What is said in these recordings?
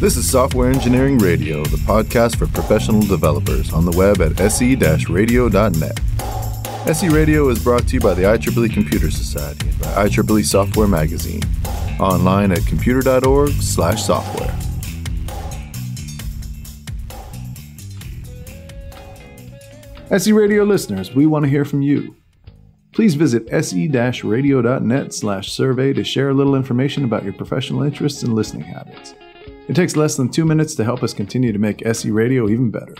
This is Software Engineering Radio, the podcast for professional developers on the web at se-radio.net. SE Radio is brought to you by the IEEE Computer Society and by IEEE Software Magazine. Online at computer.org slash software. SE Radio listeners, we want to hear from you. Please visit se-radio.net slash survey to share a little information about your professional interests and listening habits. It takes less than two minutes to help us continue to make SE Radio even better.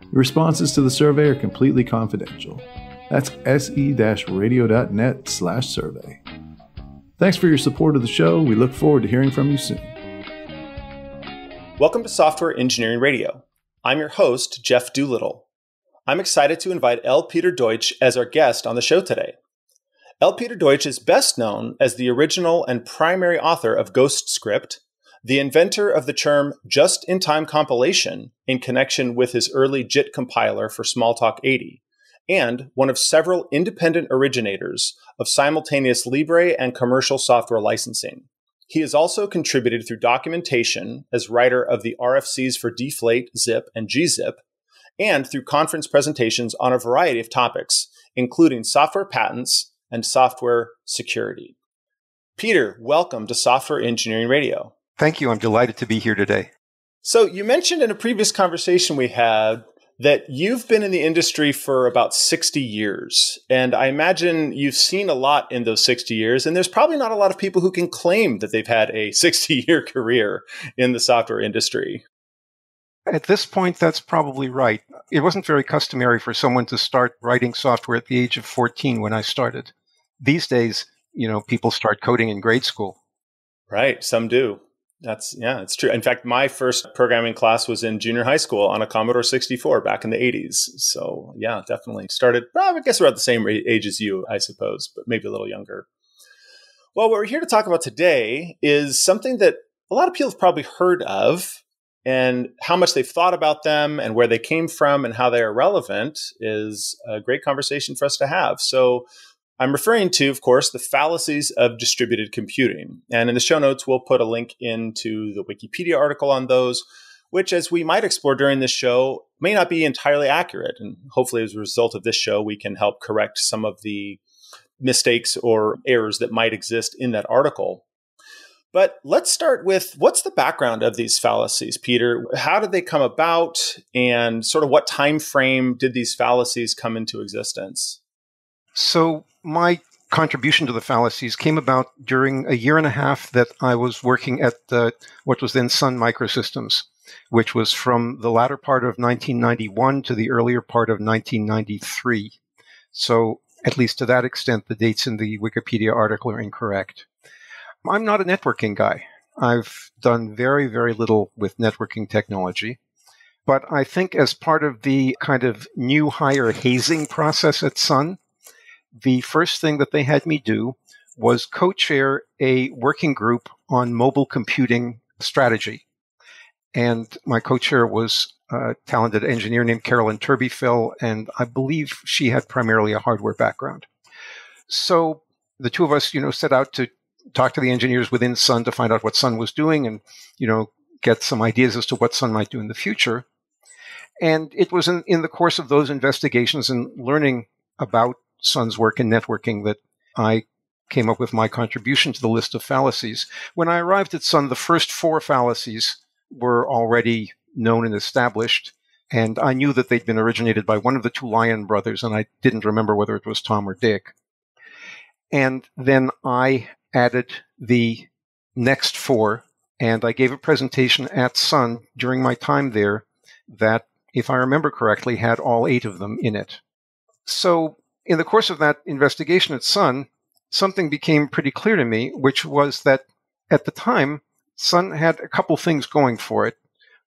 Your responses to the survey are completely confidential. That's se-radio.net slash survey. Thanks for your support of the show. We look forward to hearing from you soon. Welcome to Software Engineering Radio. I'm your host, Jeff Doolittle. I'm excited to invite L. Peter Deutsch as our guest on the show today. L. Peter Deutsch is best known as the original and primary author of Ghostscript, the inventor of the term just in time compilation in connection with his early JIT compiler for Smalltalk 80, and one of several independent originators of simultaneous Libre and commercial software licensing. He has also contributed through documentation as writer of the RFCs for Deflate, Zip, and gzip, and through conference presentations on a variety of topics, including software patents and software security. Peter, welcome to Software Engineering Radio. Thank you. I'm delighted to be here today. So, you mentioned in a previous conversation we had that you've been in the industry for about 60 years. And I imagine you've seen a lot in those 60 years. And there's probably not a lot of people who can claim that they've had a 60 year career in the software industry. At this point, that's probably right. It wasn't very customary for someone to start writing software at the age of 14 when I started. These days, you know, people start coding in grade school. Right. Some do. That's yeah, it's true. In fact, my first programming class was in junior high school on a Commodore 64 back in the 80s. So yeah, definitely started. Well, I guess about the same age as you, I suppose, but maybe a little younger. Well, what we're here to talk about today is something that a lot of people have probably heard of, and how much they've thought about them and where they came from and how they are relevant is a great conversation for us to have. So I'm referring to, of course, the fallacies of distributed computing. And in the show notes, we'll put a link into the Wikipedia article on those, which, as we might explore during this show, may not be entirely accurate. And hopefully, as a result of this show, we can help correct some of the mistakes or errors that might exist in that article. But let's start with what's the background of these fallacies, Peter? How did they come about and sort of what time frame did these fallacies come into existence? So, my contribution to the fallacies came about during a year and a half that I was working at uh, what was then Sun Microsystems, which was from the latter part of 1991 to the earlier part of 1993. So, at least to that extent, the dates in the Wikipedia article are incorrect. I'm not a networking guy. I've done very, very little with networking technology. But I think as part of the kind of new hire hazing process at Sun, the first thing that they had me do was co chair a working group on mobile computing strategy. And my co chair was a talented engineer named Carolyn Turbyfill, and I believe she had primarily a hardware background. So the two of us, you know, set out to talk to the engineers within Sun to find out what Sun was doing and, you know, get some ideas as to what Sun might do in the future. And it was in, in the course of those investigations and learning about Sun's work in networking that I came up with my contribution to the list of fallacies. When I arrived at Sun, the first four fallacies were already known and established. And I knew that they'd been originated by one of the two Lyon brothers, and I didn't remember whether it was Tom or Dick. And then I added the next four, and I gave a presentation at Sun during my time there that, if I remember correctly, had all eight of them in it. So in the course of that investigation at Sun, something became pretty clear to me, which was that at the time, Sun had a couple things going for it,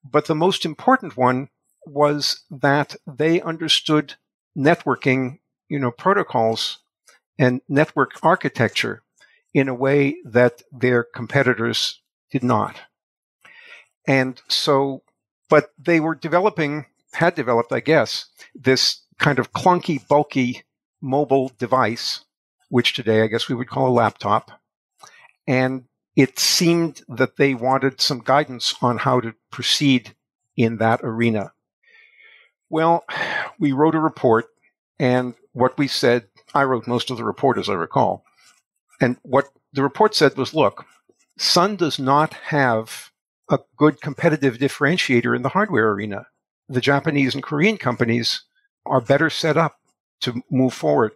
but the most important one was that they understood networking, you know, protocols and network architecture in a way that their competitors did not. And so, but they were developing, had developed, I guess, this kind of clunky, bulky mobile device, which today I guess we would call a laptop. And it seemed that they wanted some guidance on how to proceed in that arena. Well, we wrote a report, and what we said, I wrote most of the report as I recall. And what the report said was look, Sun does not have a good competitive differentiator in the hardware arena. The Japanese and Korean companies are better set up to move forward.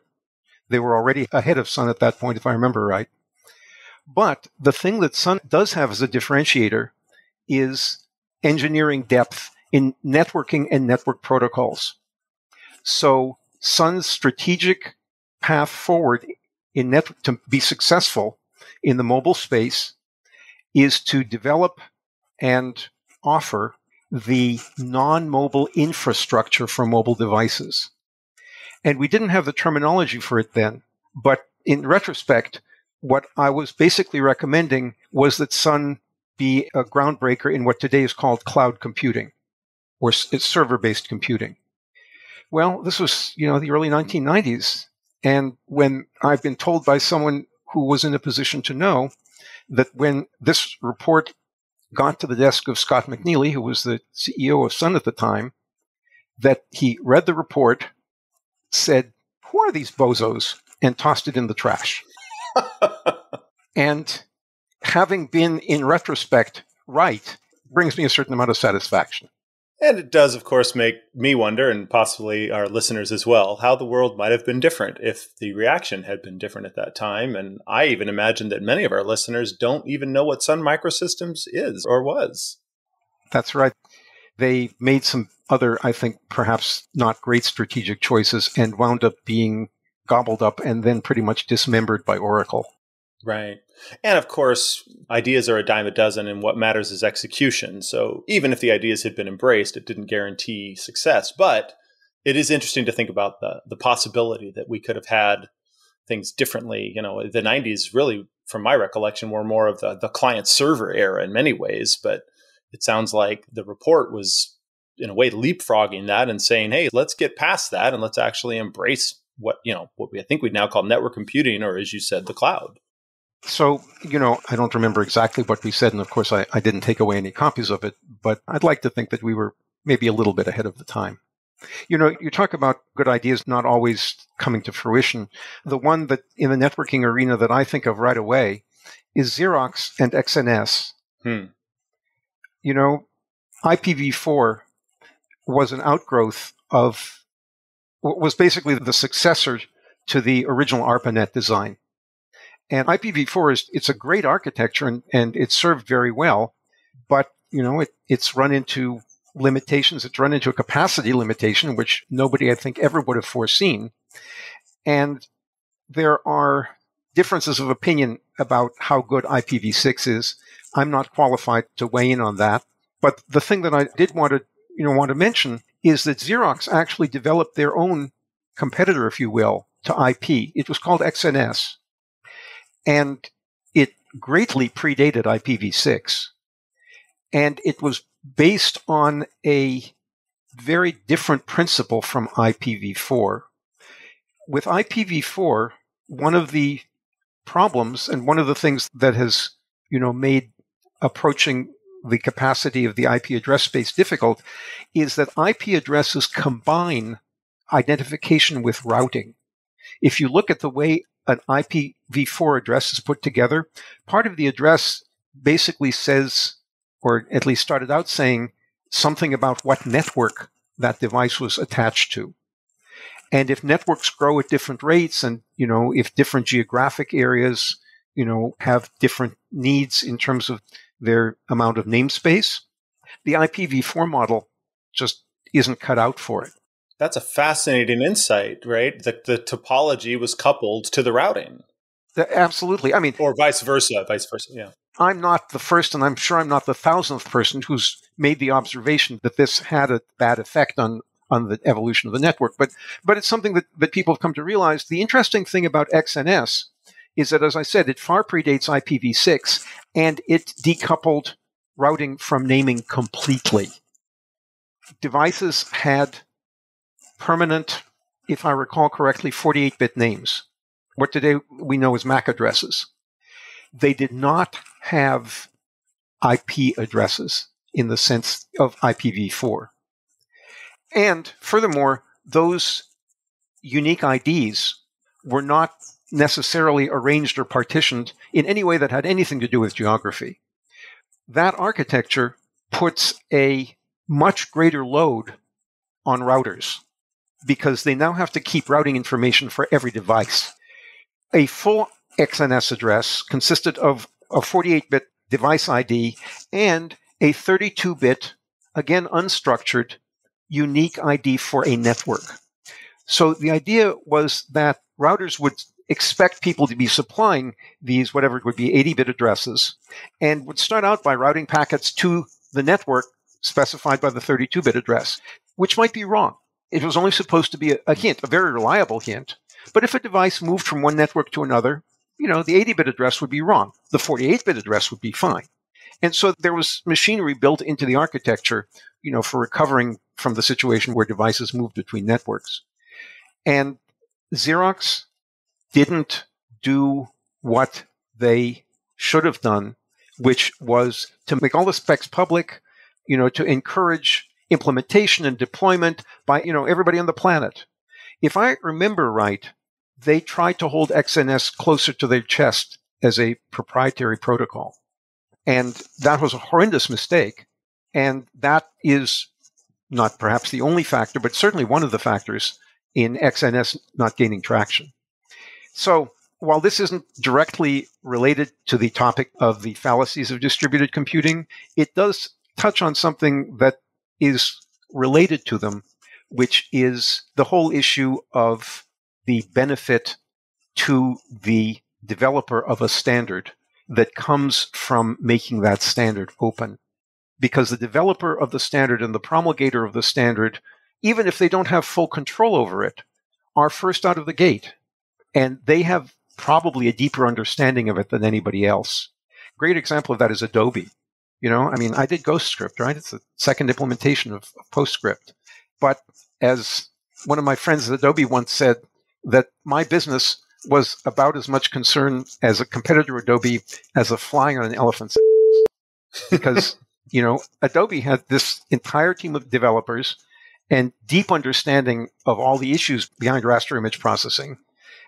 They were already ahead of Sun at that point, if I remember right. But the thing that Sun does have as a differentiator is engineering depth in networking and network protocols. So Sun's strategic path forward in net to be successful in the mobile space is to develop and offer the non-mobile infrastructure for mobile devices. And we didn't have the terminology for it then, but in retrospect, what I was basically recommending was that Sun be a groundbreaker in what today is called cloud computing or server based computing. Well, this was, you know, the early 1990s. And when I've been told by someone who was in a position to know that when this report got to the desk of Scott McNealy, who was the CEO of Sun at the time, that he read the report, said, Who are these bozos? and tossed it in the trash. and having been in retrospect right brings me a certain amount of satisfaction. And it does, of course, make me wonder, and possibly our listeners as well, how the world might have been different if the reaction had been different at that time. And I even imagine that many of our listeners don't even know what Sun Microsystems is or was. That's right. They made some other, I think, perhaps not great strategic choices and wound up being gobbled up and then pretty much dismembered by Oracle. Right. And of course, ideas are a dime a dozen, and what matters is execution. So even if the ideas had been embraced, it didn't guarantee success. But it is interesting to think about the, the possibility that we could have had things differently. You know, the 90s really, from my recollection, were more of the, the client server era in many ways. But it sounds like the report was, in a way, leapfrogging that and saying, hey, let's get past that and let's actually embrace what, you know, what we I think we now call network computing, or as you said, the cloud. So, you know, I don't remember exactly what we said, and of course, I, I didn't take away any copies of it, but I'd like to think that we were maybe a little bit ahead of the time. You know, you talk about good ideas not always coming to fruition. The one that in the networking arena that I think of right away is Xerox and XNS. Hmm. You know, IPv4 was an outgrowth of, was basically the successor to the original ARPANET design. And IPv4 is it's a great architecture and, and it's served very well, but you know it, it's run into limitations. It's run into a capacity limitation, which nobody I think ever would have foreseen. And there are differences of opinion about how good IPv6 is. I'm not qualified to weigh in on that. But the thing that I did want to, you know, want to mention is that Xerox actually developed their own competitor, if you will, to IP. It was called XNS and it greatly predated IPv6. And it was based on a very different principle from IPv4. With IPv4, one of the problems and one of the things that has, you know, made approaching the capacity of the IP address space difficult is that IP addresses combine identification with routing. If you look at the way an IPv4 address is put together, part of the address basically says, or at least started out saying, something about what network that device was attached to. And if networks grow at different rates and, you know, if different geographic areas, you know, have different needs in terms of their amount of namespace, the IPv4 model just isn't cut out for it. That's a fascinating insight, right? The, the topology was coupled to the routing. Absolutely. I mean, or vice versa, vice versa. Yeah. I'm not the first, and I'm sure I'm not the thousandth person who's made the observation that this had a bad effect on on the evolution of the network. But but it's something that, that people have come to realize. The interesting thing about XNS is that, as I said, it far predates IPv6, and it decoupled routing from naming completely. Devices had permanent, if I recall correctly, 48 bit names. What today we know as MAC addresses. They did not have IP addresses in the sense of IPv4. And furthermore, those unique IDs were not necessarily arranged or partitioned in any way that had anything to do with geography. That architecture puts a much greater load on routers because they now have to keep routing information for every device. A full XNS address consisted of a 48 bit device ID and a 32 bit, again unstructured, unique ID for a network. So the idea was that routers would expect people to be supplying these, whatever it would be, 80 bit addresses, and would start out by routing packets to the network specified by the 32 bit address, which might be wrong. It was only supposed to be a, hint, a very reliable hint. But if a device moved from one network to another, you know, the 80 bit address would be wrong. The 48 bit address would be fine. And so there was machinery built into the architecture, you know, for recovering from the situation where devices moved between networks. And Xerox didn't do what they should have done, which was to make all the specs public, you know, to encourage implementation and deployment by, you know, everybody on the planet. If I remember right, they tried to hold XNS closer to their chest as a proprietary protocol. And that was a horrendous mistake. And that is not perhaps the only factor, but certainly one of the factors in XNS not gaining traction. So while this isn't directly related to the topic of the fallacies of distributed computing, it does touch on something that is related to them, which is the whole issue of the benefit to the developer of a standard that comes from making that standard open. Because the developer of the standard and the promulgator of the standard, even if they don't have full control over it, are first out of the gate. And they have probably a deeper understanding of it than anybody else. Great example of that is Adobe. You know, I mean, I did GhostScript, right? It's the second implementation of, PostScript. But as one of my friends at Adobe once said, that my business was about as much concern as a competitor Adobe as a flying on an elephant's because you know Adobe had this entire team of developers and deep understanding of all the issues behind raster image processing.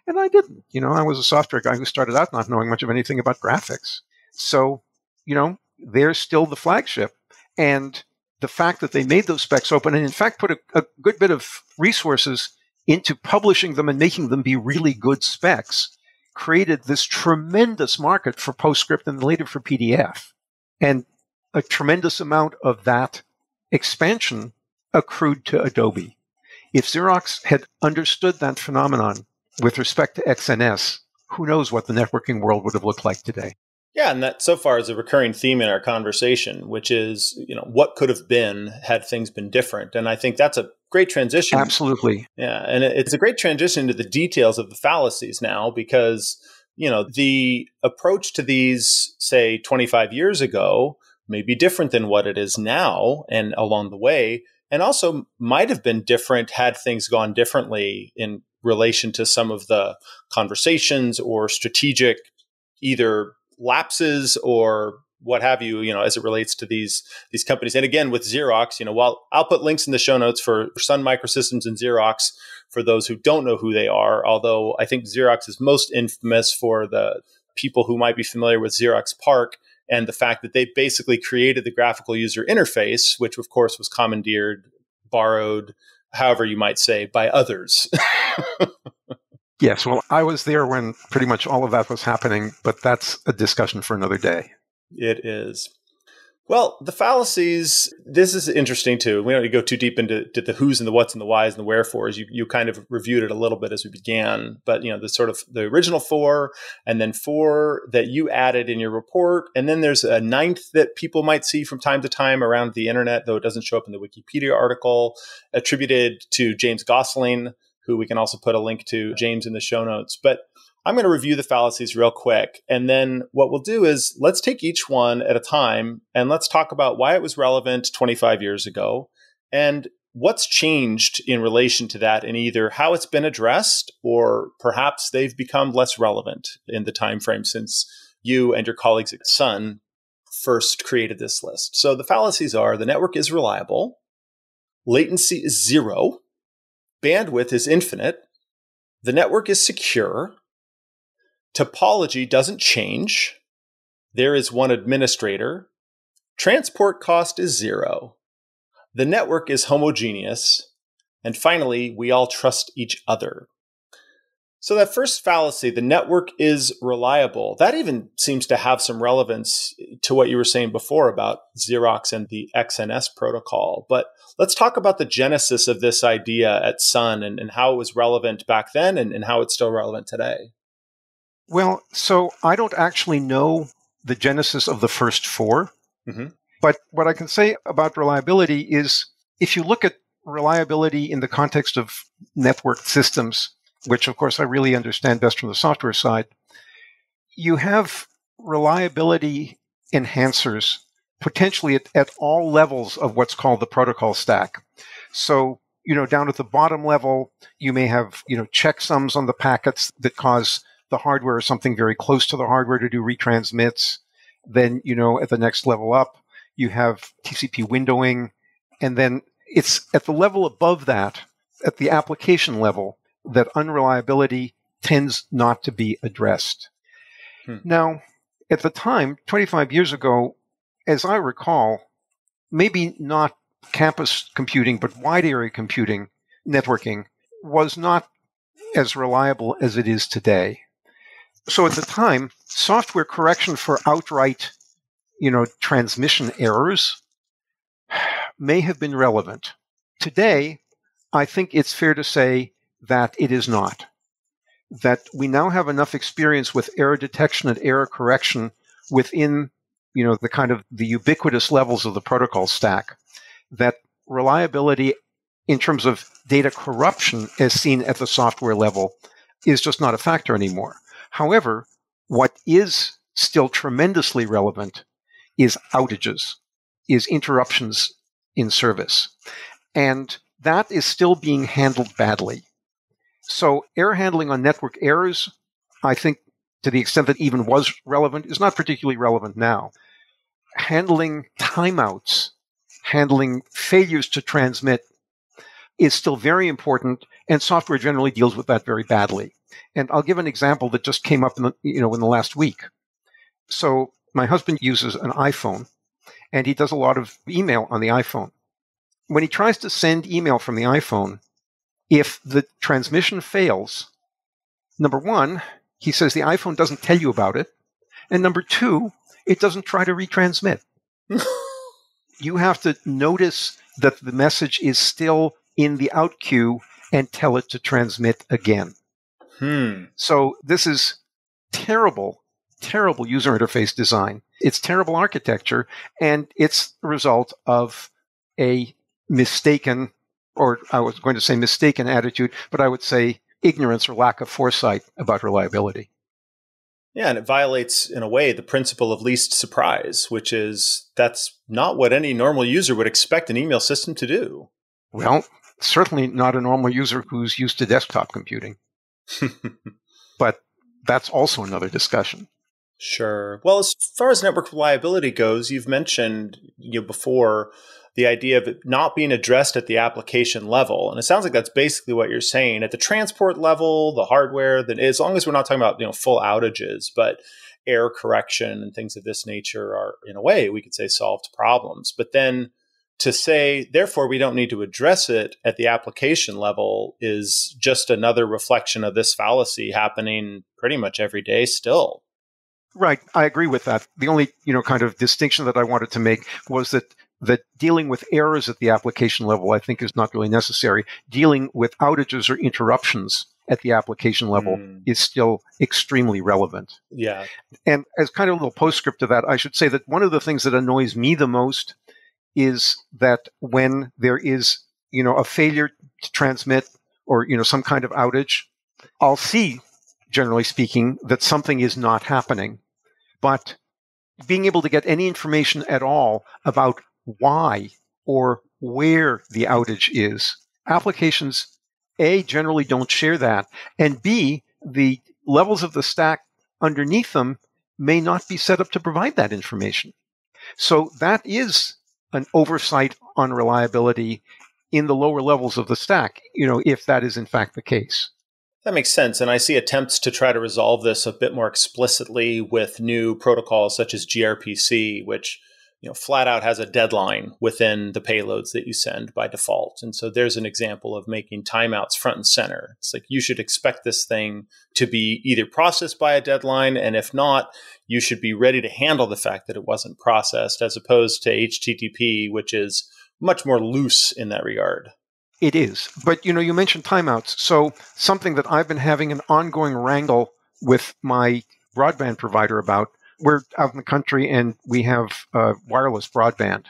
And I didn't. You know, I was a software guy who started out not knowing much of anything about graphics. So, you know, they're still the flagship. And the fact that they made those specs open and in fact put a, a good bit of resources into publishing them and making them be really good specs created this tremendous market for PostScript and later for PDF. And a tremendous amount of that expansion accrued to Adobe. If Xerox had understood that phenomenon with respect to XNS, who knows what the networking world would have looked like today? Yeah, and that so far is a recurring theme in our conversation, which is, you know, what could have been had things been different. And I think that's a great transition. Absolutely. Yeah, and it's a great transition to the details of the fallacies now because, you know, the approach to these say 25 years ago may be different than what it is now and along the way and also might have been different had things gone differently in relation to some of the conversations or strategic either lapses or what have you, you know, as it relates to these these companies. And again, with Xerox, you know, while I'll put links in the show notes for, Sun Microsystems and Xerox for those who don't know who they are. Although I think Xerox is most infamous for the people who might be familiar with Xerox PARC and the fact that they basically created the graphical user interface, which of course was commandeered, borrowed, however you might say, by others. Yes, well, I was there when pretty much all of that was happening, but that's a discussion for another day. It is. Well, the fallacies, this is interesting too. We don't need to go too deep into the who's and the what's and the whys and the wherefores. You, you kind of reviewed it a little bit as we began, but you know, the sort of the original four and then four that you added in your report. And then there's a ninth that people might see from time to time around the internet, though it doesn't show up in the Wikipedia article attributed to James Gosling who we can also put a link to James in the show notes. But I'm going to review the fallacies real quick. And then what we'll do is let's take each one at a time and let's talk about why it was relevant 25 years ago and what's changed in relation to that and either how it's been addressed or perhaps they've become less relevant in the time frame since you and your colleagues at Sun first created this list. So the fallacies are the network is reliable, latency is zero, bandwidth is infinite, the network is secure, topology doesn't change, there is one administrator, transport cost is zero, the network is homogeneous, and finally, we all trust each other. So that first fallacy, the network is reliable, that even seems to have some relevance to what you were saying before about Xerox and the XNS protocol. But let's talk about the genesis of this idea at Sun and, and how it was relevant back then and, and how it's still relevant today. Well, so I don't actually know the genesis of the first 4 mm-hmm. but what I can say about reliability is if you look at reliability in the context of networked systems, which of course I really understand best from the software side, you have reliability enhancers potentially at, at all levels of what's called the protocol stack. So, you know, down at the bottom level, you may have, you know, checksums on the packets that cause the hardware or something very close to the hardware to do retransmits. Then, you know, at the next level up, you have TCP windowing. And then it's at the level above that, at the application level, that unreliability tends not to be addressed. Hmm. Now, at the time, 25 years ago, as I recall, maybe not campus computing, but wide area computing, networking, was not as reliable as it is today. So at the time, software correction for outright, you know, transmission errors may have been relevant. Today, I think it's fair to say that it is not. That we now have enough experience with error detection and error correction within, you know, the kind of the ubiquitous levels of the protocol stack that reliability in terms of data corruption as seen at the software level is just not a factor anymore. However, what is still tremendously relevant is outages, is interruptions in service. And that is still being handled badly. So error handling on network errors, I think to the extent that even was relevant, is not particularly relevant now. Handling timeouts, handling failures to transmit is still very important, and software generally deals with that very badly. And I'll give an example that just came up in the, you know in the last week. So my husband uses an iPhone, and he does a lot of email on the iPhone. When he tries to send email from the iPhone, if the transmission fails, number one, he says the iPhone doesn't tell you about it. And number two, it doesn't try to retransmit. you have to notice that the message is still in the out queue and tell it to transmit again. Hmm. So this is terrible, terrible user interface design. It's terrible architecture, and it's the result of a mistaken or I was going to say mistaken attitude, but I would say ignorance or lack of foresight about reliability. Yeah, and it violates, in a way, the principle of least surprise, which is that's not what any normal user would expect an email system to do. Well, certainly not a normal user who's used to desktop computing. but that's also another discussion. Sure. Well, as far as network reliability goes, you've mentioned you know, before the idea of it not being addressed at the application level. And it sounds like that's basically what you're saying. At the transport level, the hardware, that as long as we're not talking about, you know, full outages, but error correction and things of this nature are in a way we could say solved problems. But then to say, therefore, we don't need to address it at the application level is just another reflection of this fallacy happening pretty much every day still. Right, I agree with that. The only, you know, kind of distinction that I wanted to make was that that dealing with errors at the application level, I think, is not really necessary. Dealing with outages or interruptions at the application level mm. is still extremely relevant. Yeah. And as kind of a little postscript to that, I should say that one of the things that annoys me the most is that when there is, you know, a failure to transmit or, you know, some kind of outage, I'll see, generally speaking, that something is not happening. But being able to get any information at all about why or where the outage is. Applications, A, generally don't share that, and B, the levels of the stack underneath them may not be set up to provide that information. So that is an oversight on reliability in the lower levels of the stack, you know, if that is in fact the case. That makes sense. And I see attempts to try to resolve this a bit more explicitly with new protocols such as gRPC, which you know flat out has a deadline within the payloads that you send by default. And so there's an example of making timeouts front and center. It's like you should expect this thing to be either processed by a deadline and if not you should be ready to handle the fact that it wasn't processed as opposed to http which is much more loose in that regard. It is. But you know you mentioned timeouts. So something that i've been having an ongoing wrangle with my broadband provider about we're out in the country and we have uh, wireless broadband,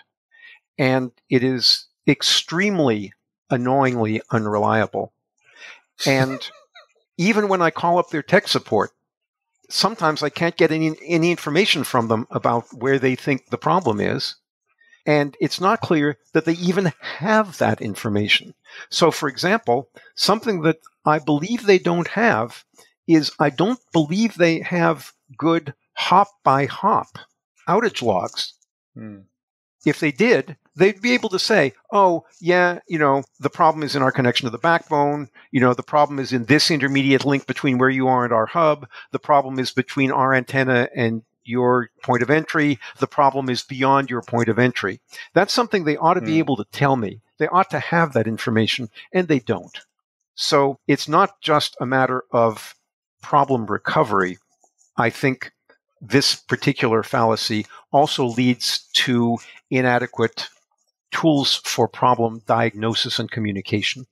and it is extremely annoyingly unreliable. And even when I call up their tech support, sometimes I can't get any any information from them about where they think the problem is. And it's not clear that they even have that information. So, for example, something that I believe they don't have is I don't believe they have good hop by hop outage logs. Hmm. If they did, they'd be able to say, oh, yeah, you know, the problem is in our connection to the backbone. You know, the problem is in this intermediate link between where you are and our hub. The problem is between our antenna and your point of entry. The problem is beyond your point of entry. That's something they ought to be hmm. able to tell me. They ought to have that information, and they don't. So it's not just a matter of problem recovery. I think this particular fallacy also leads to inadequate tools for problem diagnosis and communication.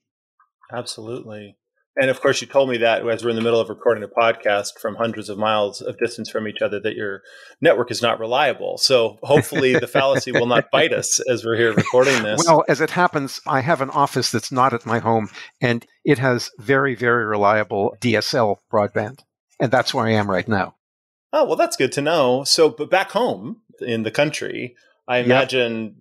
Absolutely. And of course, you told me that as we're in the middle of recording a podcast from hundreds of miles of distance from each other, that your network is not reliable. So hopefully, the fallacy will not bite us as we're here recording this. Well, as it happens, I have an office that's not at my home, and it has very, very reliable DSL broadband. And that's where I am right now. Oh, well, that's good to know. So, but back home in the country, I imagine yep.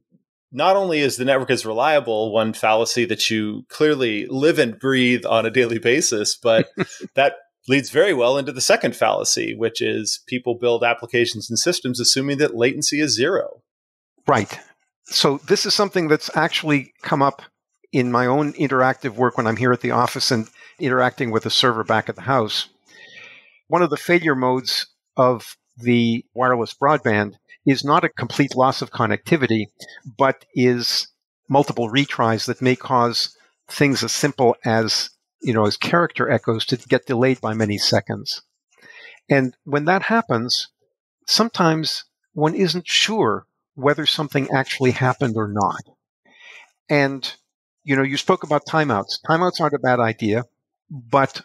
not only is the network as reliable, one fallacy that you clearly live and breathe on a daily basis, but that leads very well into the second fallacy, which is people build applications and systems assuming that latency is zero. Right. So, this is something that's actually come up in my own interactive work when I'm here at the office and interacting with a server back at the house. One of the failure modes of the wireless broadband is not a complete loss of connectivity, but is multiple retries that may cause things as simple as, you know, as character echoes to get delayed by many seconds. And when that happens, sometimes one isn't sure whether something actually happened or not. And, you know, you spoke about timeouts. Timeouts aren't a bad idea, but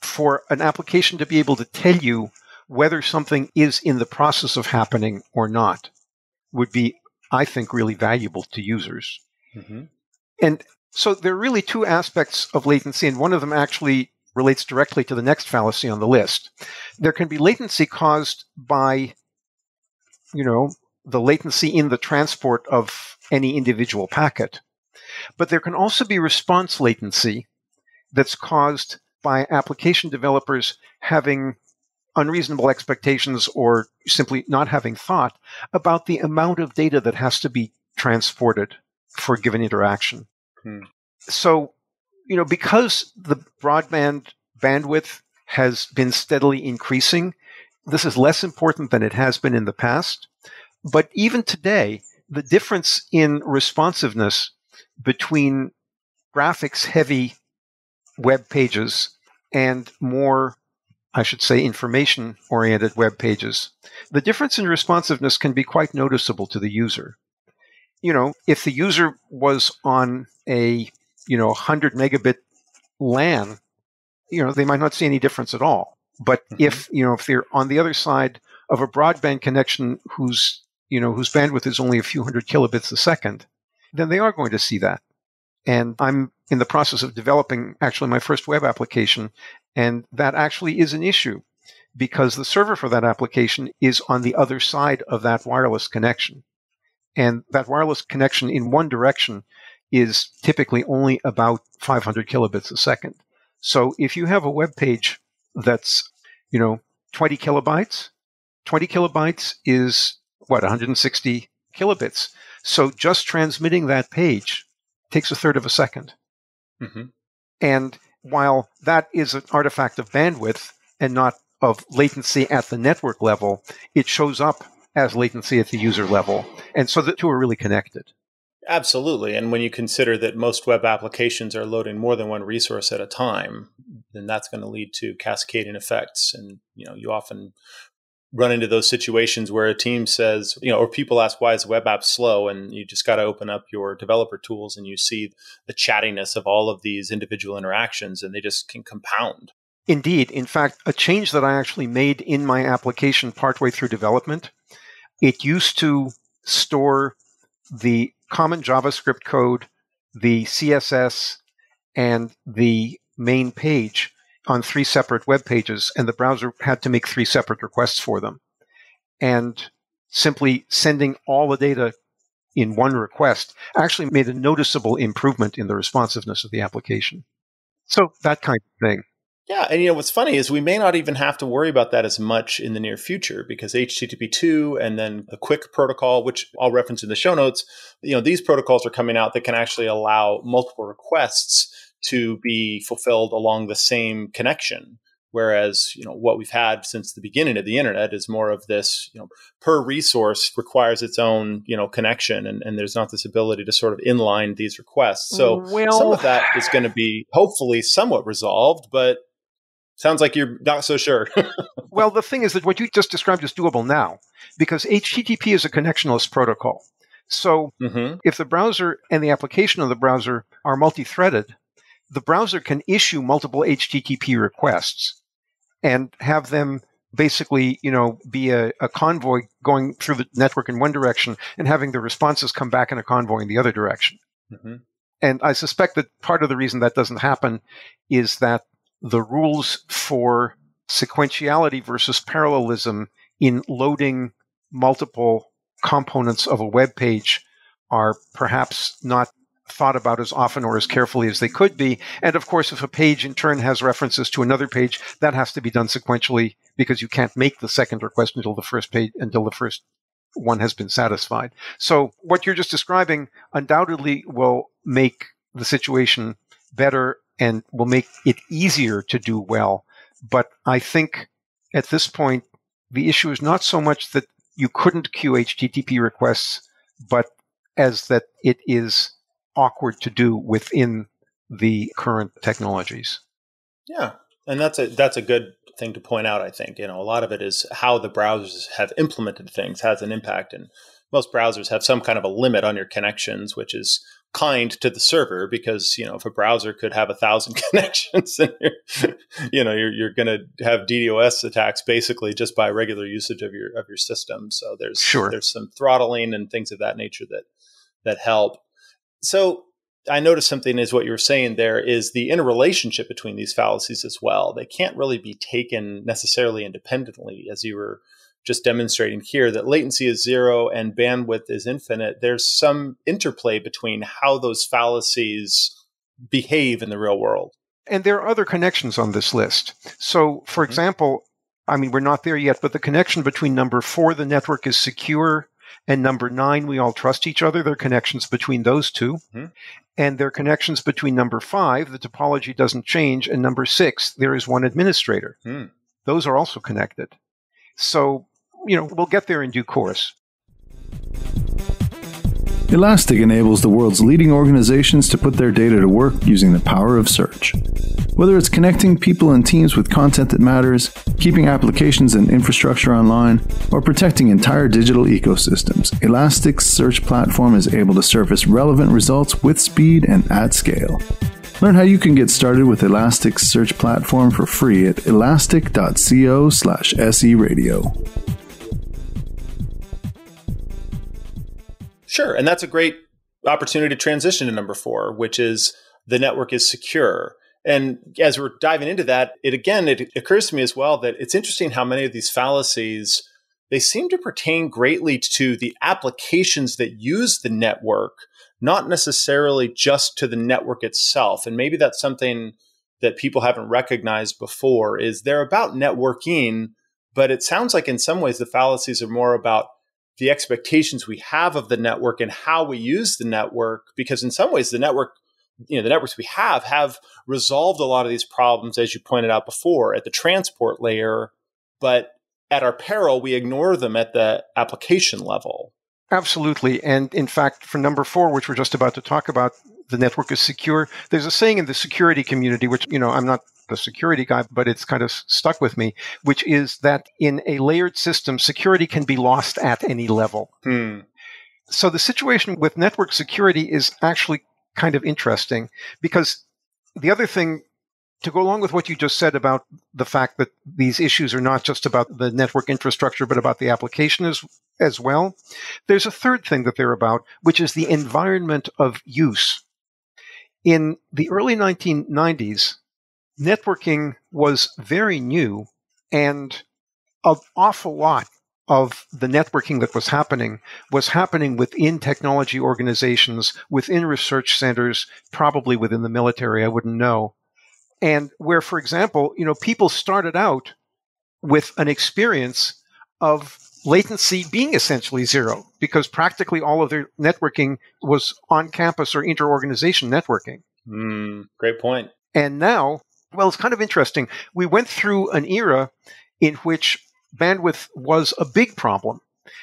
for an application to be able to tell you whether something is in the process of happening or not would be, I think, really valuable to users. Mm-hmm. And so there are really two aspects of latency, and one of them actually relates directly to the next fallacy on the list. There can be latency caused by, you know, the latency in the transport of any individual packet. But there can also be response latency that's caused by application developers having unreasonable expectations or simply not having thought about the amount of data that has to be transported for a given interaction. Hmm. So, you know, because the broadband bandwidth has been steadily increasing, this is less important than it has been in the past. But even today, the difference in responsiveness between graphics heavy web pages and more I should say, information oriented web pages, the difference in responsiveness can be quite noticeable to the user. You know, if the user was on a, you know, 100 megabit LAN, you know, they might not see any difference at all. But mm-hmm. if, you know, if they're on the other side of a broadband connection whose, you know, whose bandwidth is only a few hundred kilobits a second, then they are going to see that. And I'm in the process of developing actually my first web application and that actually is an issue because the server for that application is on the other side of that wireless connection. And that wireless connection in one direction is typically only about 500 kilobits a second. So if you have a web page that's, you know, 20 kilobytes, 20 kilobytes is what, 160 kilobits. So just transmitting that page takes a third of a 2nd mm-hmm. And while that is an artifact of bandwidth and not of latency at the network level, it shows up as latency at the user level. And so the two are really connected. Absolutely. And when you consider that most web applications are loading more than one resource at a time, then that's going to lead to cascading effects. And, you know, you often run into those situations where a team says, you know, or people ask, why is the web app slow? And you just got to open up your developer tools and you see the chattiness of all of these individual interactions and they just can compound. Indeed. In fact, a change that I actually made in my application partway through development, it used to store the common JavaScript code, the CSS, and the main page on three separate web pages, and the browser had to make three separate requests for them. And simply sending all the data in one request actually made a noticeable improvement in the responsiveness of the application. So that kind of thing. Yeah, and you know what's funny is we may not even have to worry about that as much in the near future because HTTP two and then the QUIC protocol, which I'll reference in the show notes, you know these protocols are coming out that can actually allow multiple requests to be fulfilled along the same connection. Whereas, you know, what we've had since the beginning of the internet is more of this, you know, per resource requires its own, you know, connection and, and there's not this ability to sort of inline these requests. So well, some of that is going to be hopefully somewhat resolved, but Sounds like you're not so sure. well, the thing is that what you just described is doable now because HTTP is a connectionless protocol. So mm-hmm. if the browser and the application of the browser are multi threaded, the browser can issue multiple HTTP requests and have them basically, you know, be a, a, convoy going through the network in one direction and having the responses come back in a convoy in the other direction. Mm-hmm. And I suspect that part of the reason that doesn't happen is that the rules for sequentiality versus parallelism in loading multiple components of a web page are perhaps not thought about as often or as carefully as they could be. And of course, if a page in turn has references to another page, that has to be done sequentially because you can't make the second request until the first page, until the first one has been satisfied. So what you're just describing undoubtedly will make the situation better and will make it easier to do well. But I think at this point, the issue is not so much that you couldn't queue HTTP requests, but as that it is awkward to do within the current technologies. Yeah, and that's a that's a good thing to point out. I think you know a lot of it is how the browsers have implemented things has an impact, and most browsers have some kind of a limit on your connections, which is kind to the server because you know if a browser could have a thousand connections then you're, you know you're, you're going to have DDoS attacks basically just by regular usage of your of your system so there's sure. there's some throttling and things of that nature that that help so I noticed something is what you were saying there is the interrelationship between these fallacies as well they can't really be taken necessarily independently as you were just demonstrating here that latency is zero and bandwidth is infinite, there's some interplay between how those fallacies behave in the real world. And there are other connections on this list. So, for mm-hmm. example, I mean, we're not there yet, but the connection between number four, the network is secure, and number nine, we all trust each other. There are connections between those 2 mm-hmm. And there are connections between number five, the topology doesn't change, and number six, there is one administrator. Mm. Those are also connected. So you know, we'll get there in due course. Elastic enables the world's leading organizations to put their data to work using the power of search. Whether it's connecting people and teams with content that matters, keeping applications and infrastructure online, or protecting entire digital ecosystems, Elastic's search platform is able to surface relevant results with speed and at scale. Learn how you can get started with Elastic's search platform for free at elastic.co/seradio. Sure. And that's a great opportunity to transition to number four, which is the network is secure. And as we're diving into that, it again, it occurs to me as well that it's interesting how many of these fallacies they seem to pertain greatly to the applications that use the network, not necessarily just to the network itself. And maybe that's something that people haven't recognized before is they're about networking, But it sounds like in some ways the fallacies are more about the expectations we have of the network and how we use the network, because in some ways the network, you know, the networks we have have resolved a lot of these problems, as you pointed out before, at the transport layer, but at our peril, we ignore them at the application level. Absolutely. And in fact, for number four, which we're just about to talk about, the network is secure. There's a saying in the security community, which, you know, I'm not the security guy, but it's kind of stuck with me, which is that in a layered system, security can be lost at any level. Hmm. So the situation with network security is actually kind of interesting because the other thing to go along with what you just said about the fact that these issues are not just about the network infrastructure, but about the application as, as well, there's a third thing that they're about, which is the environment of use. In the early 1990s, networking was very new and an awful lot of the networking that was happening was happening within technology organizations, within research centers, probably within the military. I wouldn't know and where, for example, you know, people started out with an experience of latency being essentially zero because practically all of their networking was on campus or inter-organization networking. Mm, great point. And now, well, it's kind of interesting. We went through an era in which bandwidth was a big problem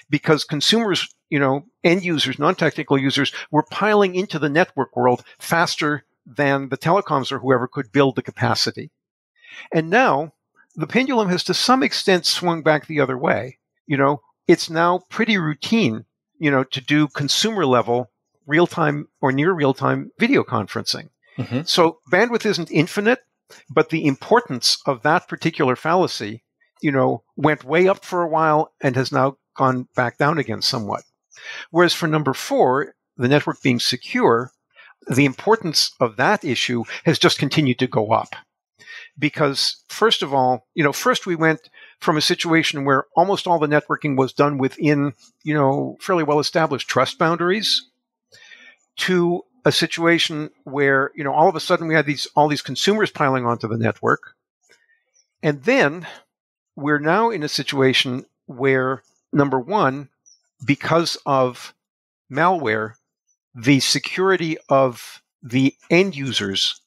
because consumers, you know, end users, non-technical users were piling into the network world faster than the telecoms or whoever could build the capacity. And now the pendulum has to some extent swung back the other way. You know, it's now pretty routine, you know, to do consumer level real time or near real time video conferencing. Mm-hmm. So bandwidth isn't infinite, but the importance of that particular fallacy, you know, went way up for a while and has now gone back down again somewhat. Whereas for number four, the network being secure, the importance of that issue has just continued to go up. Because, first of all, you know, first we went from a situation where almost all the networking was done within, you know, fairly well established trust boundaries to a situation where, you know, all of a sudden we had these, all these consumers piling onto the network. And then we're now in a situation where, number one, because of malware, the security of the end users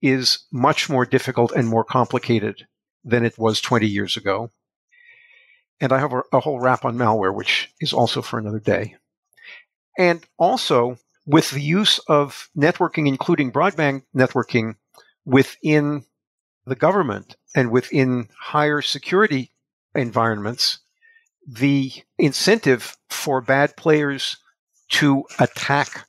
is much more difficult and more complicated than it was 20 years ago. And I have a, a, whole wrap on malware, which is also for another day. And also, with the use of networking, including broadband networking, within the government and within higher security environments, the incentive for bad players to attack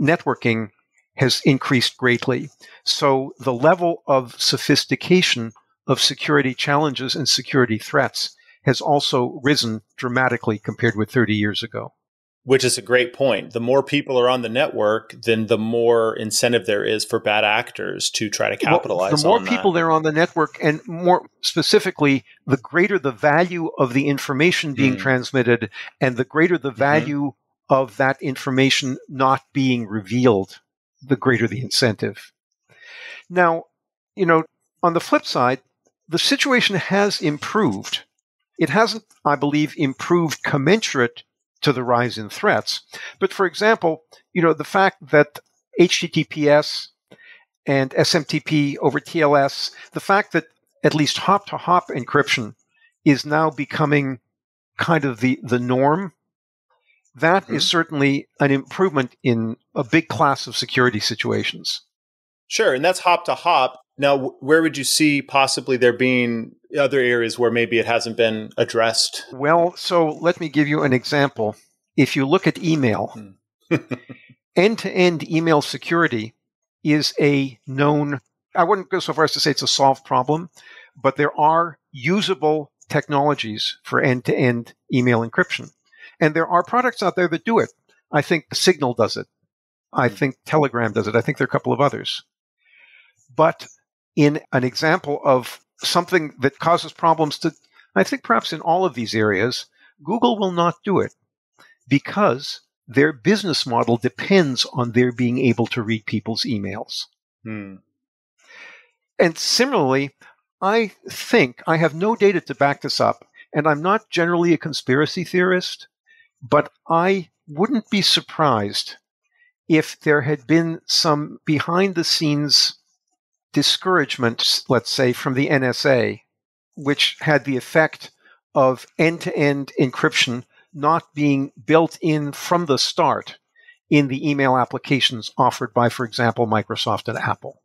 networking has increased greatly. So the level of sophistication of security challenges and security threats has also risen dramatically compared with 30 years ago. Which is a great point. The more people are on the network, then the more incentive there is for bad actors to try to capitalize well, the more people that. there on the network, and more specifically, the greater the value of the information being mm. transmitted, and the greater the mm-hmm. value mm-hmm of that information not being revealed, the greater the incentive. Now, you know, on the flip side, the situation has improved. It hasn't, I believe, improved commensurate to the rise in threats. But for example, you know, the fact that HTTPS and SMTP over TLS, the fact that at least hop to hop encryption is now becoming kind of the, the norm that mm-hmm. is certainly an improvement in a big class of security situations. Sure, and that's hop to hop. Now, where would you see possibly there being other areas where maybe it hasn't been addressed? Well, so let me give you an example. If you look at email, end to end email security is a known, I wouldn't go so far as to say it's a solved problem, but there are usable technologies for end to end email encryption. And there are products out there that do it. I think Signal does it. I hmm. think Telegram does it. I think there are a couple of others. But in an example of something that causes problems to, I think perhaps in all of these areas, Google will not do it because their business model depends on their being able to read people's emails. Hmm. And similarly, I think, I have no data to back this up, and I'm not generally a conspiracy theorist, but I wouldn't be surprised if there had been some behind the scenes discouragement, let's say, from the NSA, which had the effect of end to end encryption not being built in from the start in the email applications offered by, for example, Microsoft and Apple.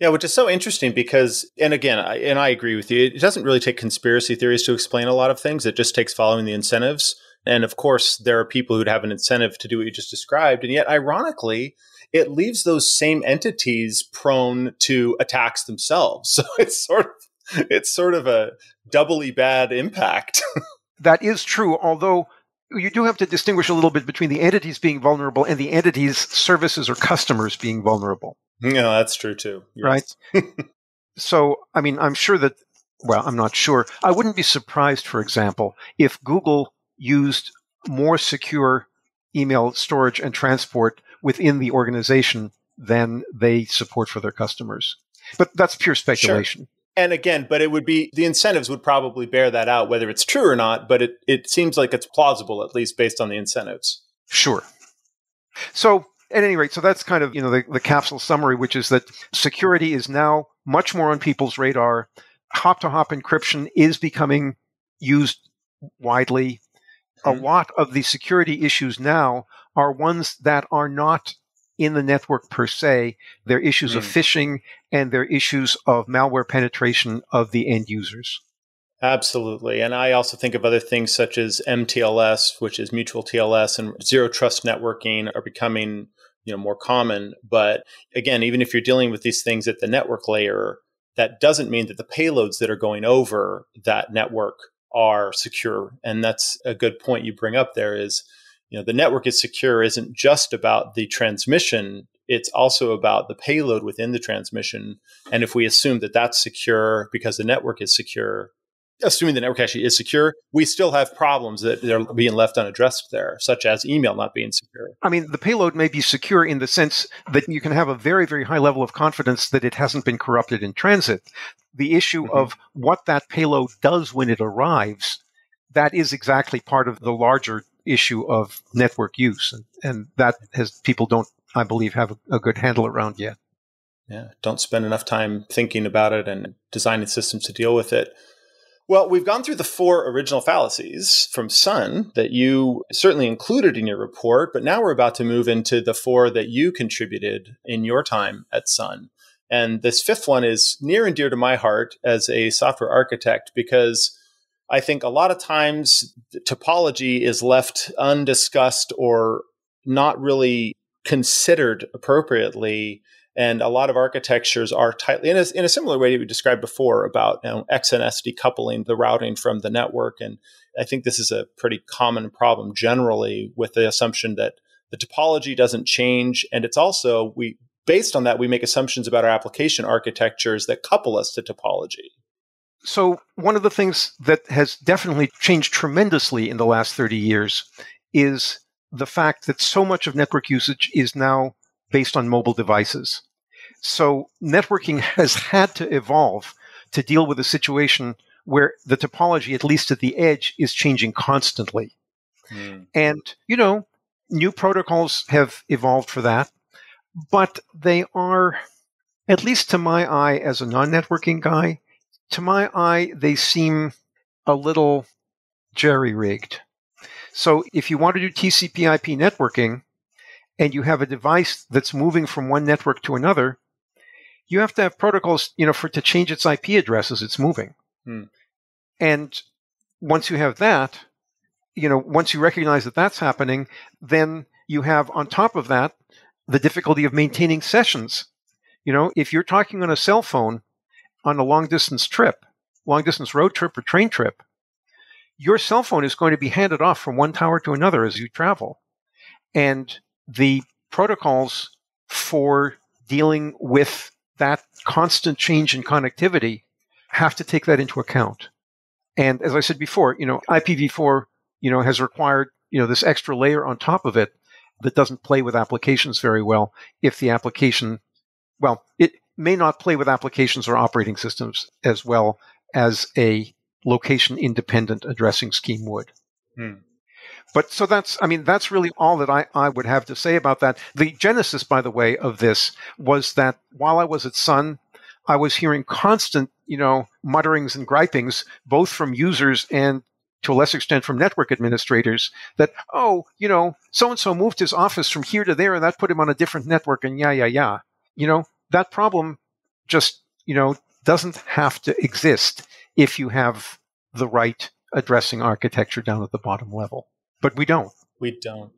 Yeah, which is so interesting because, and again, I, and I agree with you, it doesn't really take conspiracy theories to explain a lot of things. It just takes following the incentives. And of course, there are people who'd have an incentive to do what you just described. And yet, ironically, it leaves those same entities prone to attacks themselves. So it's sort of, it's sort of a doubly bad impact. that is true, although you do have to distinguish a little bit between the entities being vulnerable and the entities' services or customers being vulnerable. No, that's true too. Yes. Right. so, I mean, I'm sure that, well, I'm not sure. I wouldn't be surprised, for example, if Google used more secure email storage and transport within the organization than they support for their customers. But that's pure speculation. Sure. And again, but it would be the incentives would probably bear that out, whether it's true or not. But it, it seems like it's plausible, at least based on the incentives. Sure. So at any rate, so that's kind of you know the, the capsule summary, which is that security is now much more on people's radar. Hop to hop encryption is becoming used widely. Mm-hmm. A lot of the security issues now are ones that are not in the network per se. They're issues mm. of phishing and they're issues of malware penetration of the end users. Absolutely. And I also think of other things such as MTLS, which is mutual TLS and zero trust networking are becoming, you know, more common. But again, even if you're dealing with these things at the network layer, that doesn't mean that the payloads that are going over that network are secure. And that's a good point you bring up there is, you know, the network is secure isn't just about the transmission it's also about the payload within the transmission. And if we assume that that's secure because the network is secure, assuming the network actually is secure, we still have problems that are being left unaddressed there, such as email not being secure. I mean, the payload may be secure in the sense that you can have a very, very high level of confidence that it hasn't been corrupted in transit. The issue mm-hmm. of what that payload does when it arrives, that is exactly part of the larger issue of network use. And, and that has people don't, I believe, have a, a good handle around yet. Yeah, don't spend enough time thinking about it and designing systems to deal with it. Well, we've gone through the four original fallacies from Sun that you certainly included in your report, but now we're about to move into the four that you contributed in your time at Sun. And this fifth one is near and dear to my heart as a software architect because I think a lot of times topology is left undiscussed or not really considered appropriately and a lot of architectures are tightly in a, in a similar way that we described before about you know, XNS decoupling the routing from the network. And I think this is a pretty common problem generally with the assumption that the topology doesn't change. And it's also, we, based on that, we make assumptions about our application architectures that couple us to topology. So, one of the things that has definitely changed tremendously in the last 30 years is the fact that so much of network usage is now based on mobile devices. So networking has had to evolve to deal with a situation where the topology, at least at the edge, is changing constantly. Mm. And, you know, new protocols have evolved for that, but they are, at least to my eye as a non networking guy, to my eye, they seem a little jerry rigged. So if you want to do TCP IP networking and you have a device that's moving from one network to another, you have to have protocols, you know, for to change its IP address as it's moving. Hmm. And once you have that, you know, once you recognize that that's happening, then you have on top of that the difficulty of maintaining sessions. You know, if you're talking on a cell phone on a long distance trip, long distance road trip or train trip, your cell phone is going to be handed off from one tower to another as you travel. And the protocols for dealing with that constant change in connectivity have to take that into account. And as I said before, you know, IPv4, you know, has required, you know, this extra layer on top of it that doesn't play with applications very well if the application, well, it may not play with applications or operating systems as well as a location independent addressing scheme would. Hmm. But so that's, I mean, that's really all that I, I would have to say about that. The genesis, by the way, of this was that while I was at Sun, I was hearing constant, you know, mutterings and gripings, both from users and to a lesser extent from network administrators that, oh, you know, so and so moved his office from here to there and that put him on a different network and yeah, yeah, yeah. You know, that problem just, you know, doesn't have to exist if you have the right addressing architecture down at the bottom level. But we don't. We don't.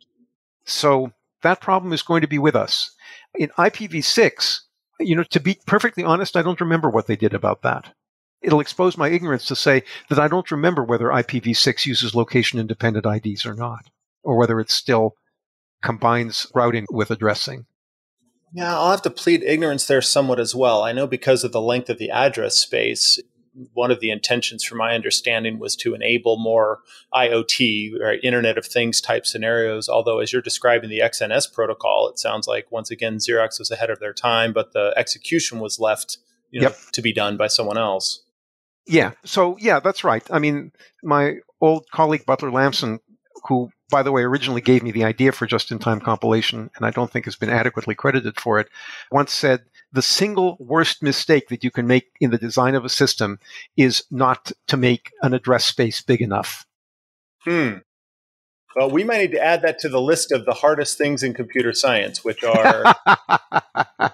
So that problem is going to be with us. In IPv6, you know, to be perfectly honest, I don't remember what they did about that it'll expose my ignorance to say that I don't remember whether IPv6 uses location independent IDs or not, or whether it still combines routing with addressing. Yeah, I'll have to plead ignorance there somewhat as well. I know because of the length of the address space, one of the intentions, from my understanding, was to enable more IoT or Internet of Things type scenarios. Although, as you're describing the XNS protocol, it sounds like once again Xerox was ahead of their time, but the execution was left you know, yep. to be done by someone else. Yeah. So yeah, that's right. I mean, my old colleague Butler Lampson, who by the way originally gave me the idea for just-in-time compilation, and I don't think has been adequately credited for it, once said the single worst mistake that you can make in the design of a system is not to make an address space big enough. Hmm. Well, we might need to add that to the list of the hardest things in computer science, which are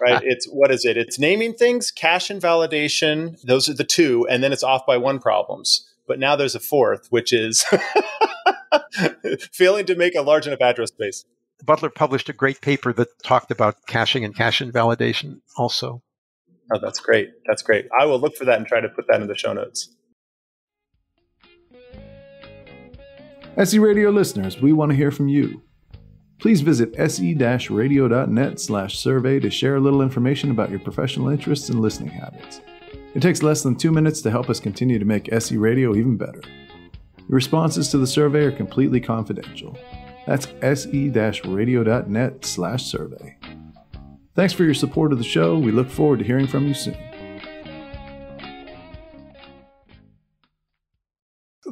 right. It's what is it? It's naming things, cache invalidation. Those are the two, and then it's off by one problems. But now there's a fourth, which is failing to make a large enough address space. Butler published a great paper that talked about caching and cache invalidation also. Oh, that's great. That's great. I will look for that and try to put that in the show notes. SE Radio listeners, we want to hear from you. Please visit se-radio.net slash survey to share a little information about your professional interests and listening habits. It takes less than two minutes to help us continue to make SE Radio even better. Your responses to the survey are completely confidential. That's se-radio.net slash survey. Thanks for your support of the show. We look forward to hearing from you soon.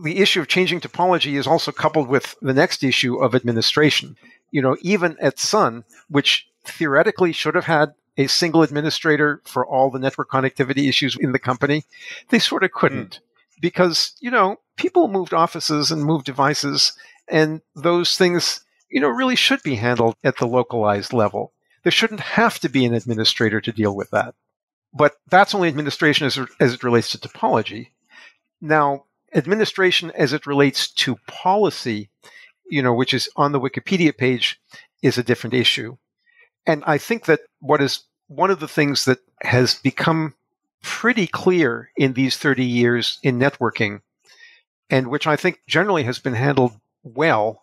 the issue of changing topology is also coupled with the next issue of administration. You know, even at Sun, which theoretically should have had a single administrator for all the network connectivity issues in the company, they sort of couldn't mm. because, you know, people moved offices and moved devices, and those things, you know, really should be handled at the localized level. There shouldn't have to be an administrator to deal with that. But that's only administration as, as it relates to topology. Now, administration as it relates to policy, you know, which is on the Wikipedia page, is a different issue. And I think that what is one of the things that has become pretty clear in these 30 years in networking, and which I think generally has been handled well,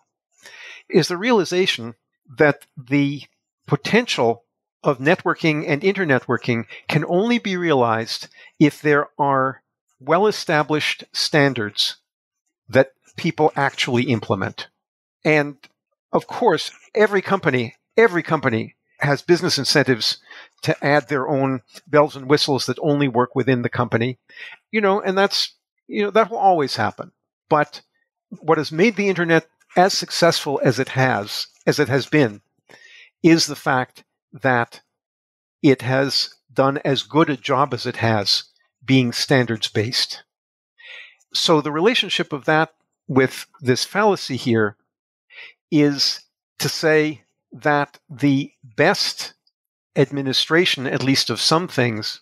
is the realization that the potential of networking and internetworking can only be realized if there are well established standards that people actually implement. And of course, every company, every company has business incentives to add their own bells and whistles that only work within the company. You know, and that's, you know, that will always happen. But what has made the internet as successful as it has, as it has been, is the fact that it has done as good a job as it has being standards based. So the relationship of that with this fallacy here is to say that the best administration, at least of some things,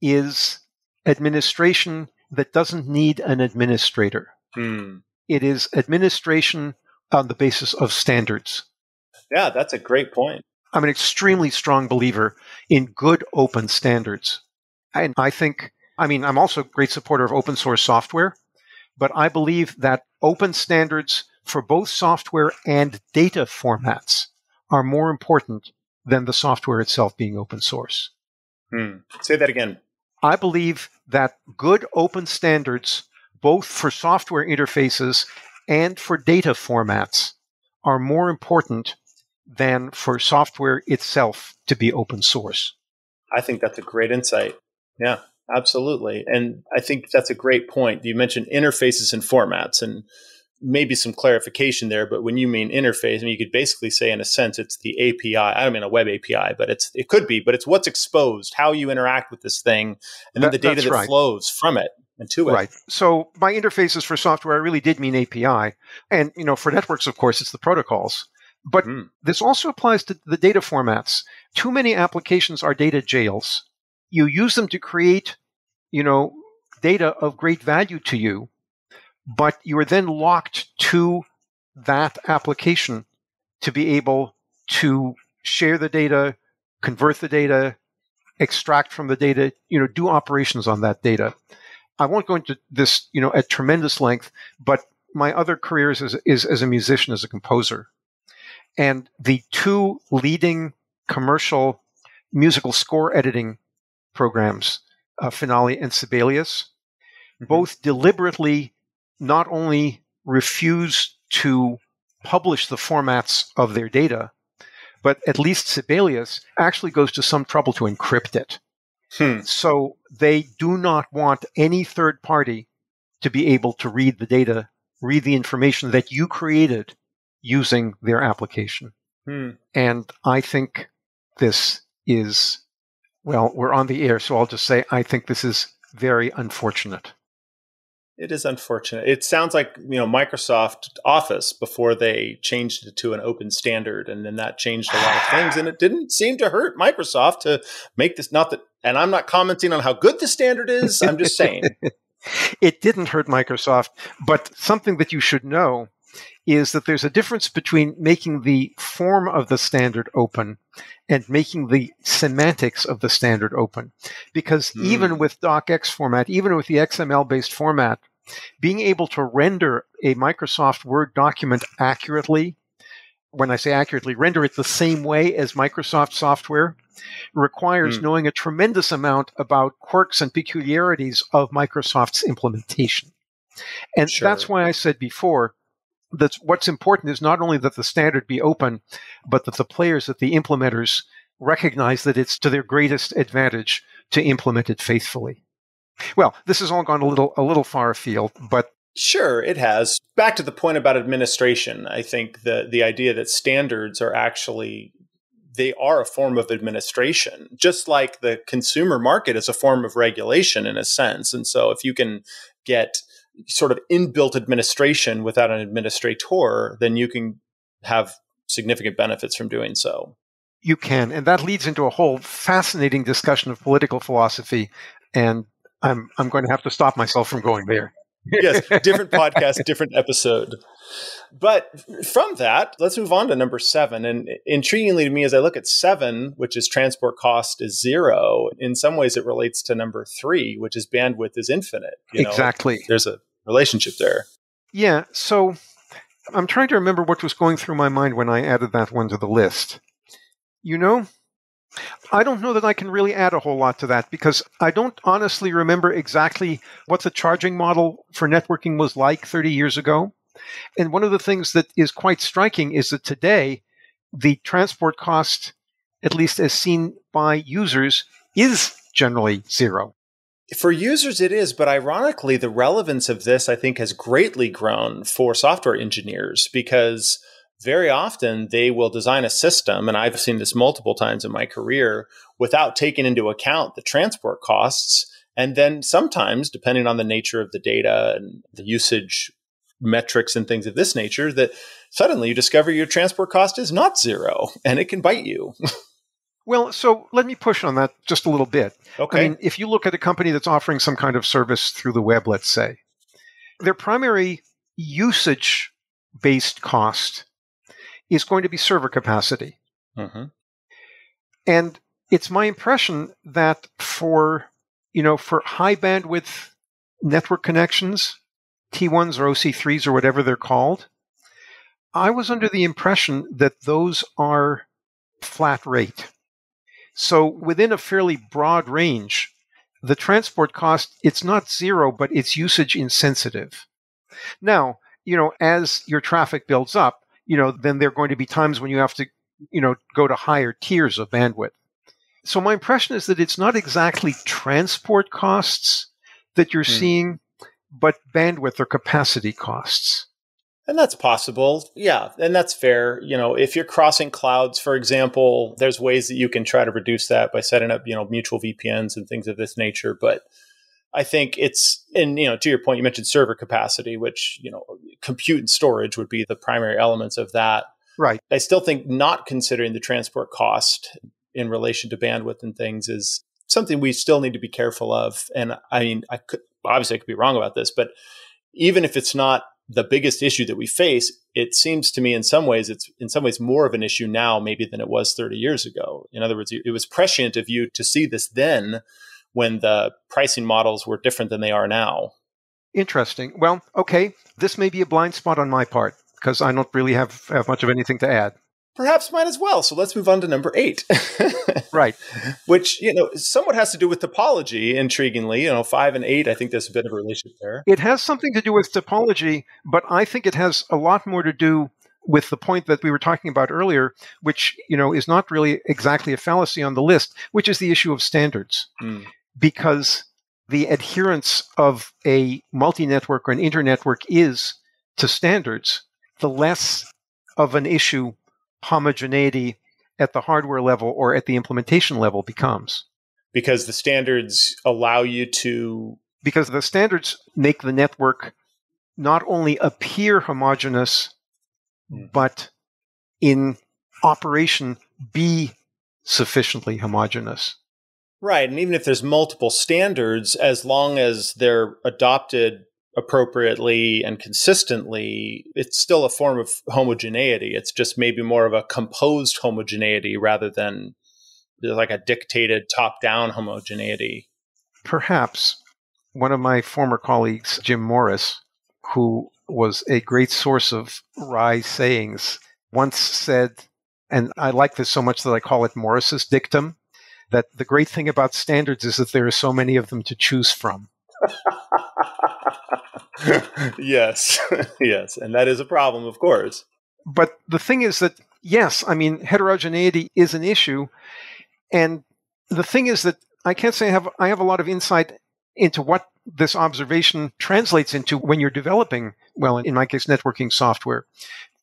is administration that doesn't need an administrator. Hmm. It is administration on the basis of standards. Yeah, that's a great point. I'm an extremely strong believer in good open standards. And I think I mean, I'm also a great supporter of open source software, but I believe that open standards for both software and data formats are more important than the software itself being open source. Hmm. Say that again. I believe that good open standards, both for software interfaces and for data formats, are more important than for software itself to be open source. I think that's a great insight. Yeah. Absolutely. And I think that's a great point. You mentioned interfaces and formats and maybe some clarification there, but when you mean interface, I mean, you could basically say in a sense it's the API. I don't mean a web API, but it's it could be, but it's what's exposed, how you interact with this thing, and then that, the data that right. flows from it and to it. Right. So by interfaces for software, I really did mean API. And you know, for networks, of course, it's the protocols. But mm. this also applies to the data formats. Too many applications are data jails. You use them to create, you know, data of great value to you but you are then locked to that application to be able to share the data, convert the data, extract from the data, you know, do operations on that data. I won't go into this, you know, at tremendous length, but my other careers is, is as a musician, as a composer. And the two leading commercial musical score editing programs, uh, Finale and Sibelius, mm-hmm. both deliberately not only refuse to publish the formats of their data, but at least Sibelius actually goes to some trouble to encrypt it. Hmm. So they do not want any third party to be able to read the data, read the information that you created using their application. Hmm. And I think this is, well, we're on the air, so I'll just say I think this is very unfortunate. It is unfortunate. It sounds like you know Microsoft Office before they changed it to an open standard, and then that changed a lot of things. And it didn't seem to hurt Microsoft to make this. Not that, and I'm not commenting on how good the standard is. I'm just saying it didn't hurt Microsoft. But something that you should know is that there's a difference between making the form of the standard open and making the semantics of the standard open. Because mm. even with DocX format, even with the XML based format, being able to render a Microsoft Word document accurately, when I say accurately, render it the same way as Microsoft software, requires mm. knowing a tremendous amount about quirks and peculiarities of Microsoft's implementation. And sure. that's why I said before that what's important is not only that the standard be open, but that the players, that the implementers recognize that it's to their greatest advantage to implement it faithfully. Well, this has all gone a little a little far afield, but Sure, it has. Back to the point about administration, I think the the idea that standards are actually they are a form of administration, just like the consumer market is a form of regulation in a sense. And so if you can get sort of inbuilt administration without an administrator, then you can have significant benefits from doing so. You can. And that leads into a whole fascinating discussion of political philosophy. And I'm I'm going to have to stop myself from going there. yes, different podcast, different episode. But from that, let's move on to number seven. And intriguingly to me, as I look at seven, which is transport cost is zero, in some ways it relates to number three, which is bandwidth is infinite. You know, exactly. There's a relationship there. Yeah. So I'm trying to remember what was going through my mind when I added that one to the list. You know, I don't know that I can really add a whole lot to that because I don't honestly remember exactly what the charging model for networking was like 30 years ago. And one of the things that is quite striking is that today the transport cost, at least as seen by users, is generally zero. For users, it is, but ironically, the relevance of this, I think, has greatly grown for software engineers because very often they will design a system, and I've seen this multiple times in my career, without taking into account the transport costs. And then sometimes, depending on the nature of the data and the usage metrics and things of this nature, that suddenly you discover your transport cost is not zero and it can bite you. well, so let me push on that just a little bit. Okay. I mean, if you look at a company that's offering some kind of service through the web, let's say, their primary usage based cost is going to be server capacity. Mm-hmm. And it's my impression that for you know for high bandwidth network connections, T1s or OC3s or whatever they're called, I was under the impression that those are flat rate. So within a fairly broad range, the transport cost, it's not zero, but it's usage insensitive. Now, you know, as your traffic builds up, you know, then there are going to be times when you have to, you know, go to higher tiers of bandwidth. So my impression is that it's not exactly transport costs that you're hmm. seeing, but bandwidth or capacity costs. And that's possible. Yeah. And that's fair. You know, if you're crossing clouds, for example, there's ways that you can try to reduce that by setting up, you know, mutual VPNs and things of this nature. But I think it's, and, you know, to your point, you mentioned server capacity, which, you know, compute and storage would be the primary elements of that. Right. I still think not considering the transport cost in relation to bandwidth and things is something we still need to be careful of. And I mean, I could, obviously I could be wrong about this, but even if it's not the biggest issue that we face, it seems to me in some ways it's in some ways more of an issue now maybe than it was 30 years ago. In other words, it was prescient of you to see this then when the pricing models were different than they are now. Interesting. Well, okay, this may be a blind spot on my part because I don't really have, have much of anything to add perhaps mine as well. So let's move on to number eight. right. Which, you know, somewhat has to do with topology, intriguingly. You know, five and eight, I think there's a bit of a relationship there. It has something to do with topology, but I think it has a lot more to do with the point that we were talking about earlier, which, you know, is not really exactly a fallacy on the list, which is the issue of standards. Mm. Because the adherence of a multi-network or an internetwork is to standards, the less of an issue homogeneity at the hardware level or at the implementation level becomes. Because the standards allow you to. Because the standards make the network not only appear homogeneous, mm. but in operation be sufficiently homogeneous. Right. And even if there's multiple standards, as long as they're adopted appropriately and consistently, it's still a form of homogeneity. It's just maybe more of a composed homogeneity rather than like a dictated top down homogeneity. Perhaps one of my former colleagues, Jim Morris, who was a great source of wry sayings, once said, and I like this so much that I call it Morris's dictum, that the great thing about standards is that there are so many of them to choose from. yes, yes, and that is a problem, of course. But the thing is that yes, I mean heterogeneity is an issue, and the thing is that I can't say I have I have a lot of insight into what this observation translates into when you're developing, well, in my case, networking software.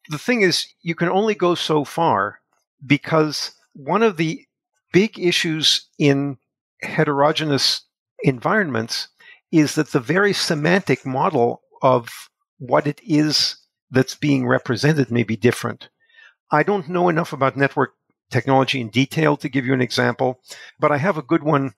The thing is, you can only go so far because one of the big issues in heterogeneous environments is that the very semantic model of what it is that's being represented may be different. I don't know enough about network technology in detail to give you an example, but I have a good one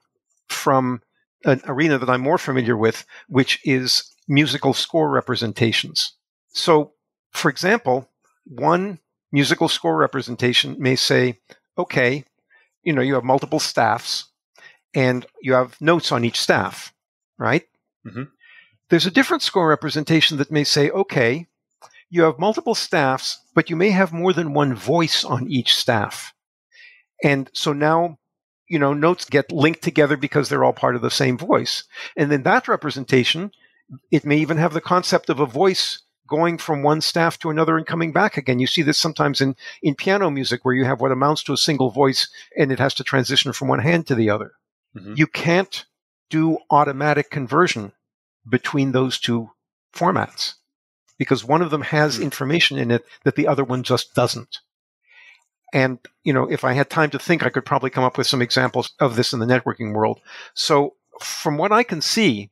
from an arena that I'm more familiar with, which is musical score representations. So, for example, one musical score representation may say, okay, you know, you have multiple staffs and you have notes on each staff right? Mm-hmm. There's a different score representation that may say, okay, you have multiple staffs, but you may have more than one voice on each staff. And so now, you know, notes get linked together because they're all part of the same voice. And then that representation, it may even have the concept of a voice going from one staff to another and coming back again. You see this sometimes in, in piano music where you have what amounts to a single voice and it has to transition from one hand to the other. Mm-hmm. You can't do automatic conversion between those two formats because one of them has hmm. information in it that the other one just doesn't. And, you know, if I had time to think, I could probably come up with some examples of this in the networking world. So, from what I can see,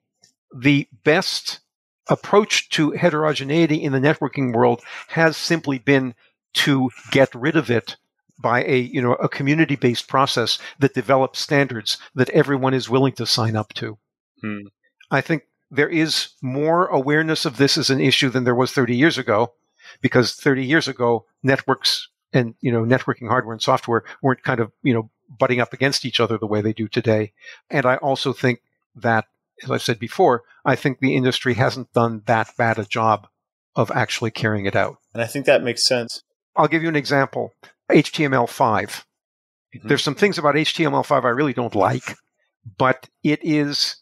the best approach to heterogeneity in the networking world has simply been to get rid of it by a you know a community based process that develops standards that everyone is willing to sign up to. Hmm. I think there is more awareness of this as an issue than there was 30 years ago, because 30 years ago networks and you know networking hardware and software weren't kind of you know butting up against each other the way they do today. And I also think that, as I said before, I think the industry hasn't done that bad a job of actually carrying it out. And I think that makes sense. I'll give you an example. HTML5. Mm-hmm. There's some things about HTML5 I really don't like, but it is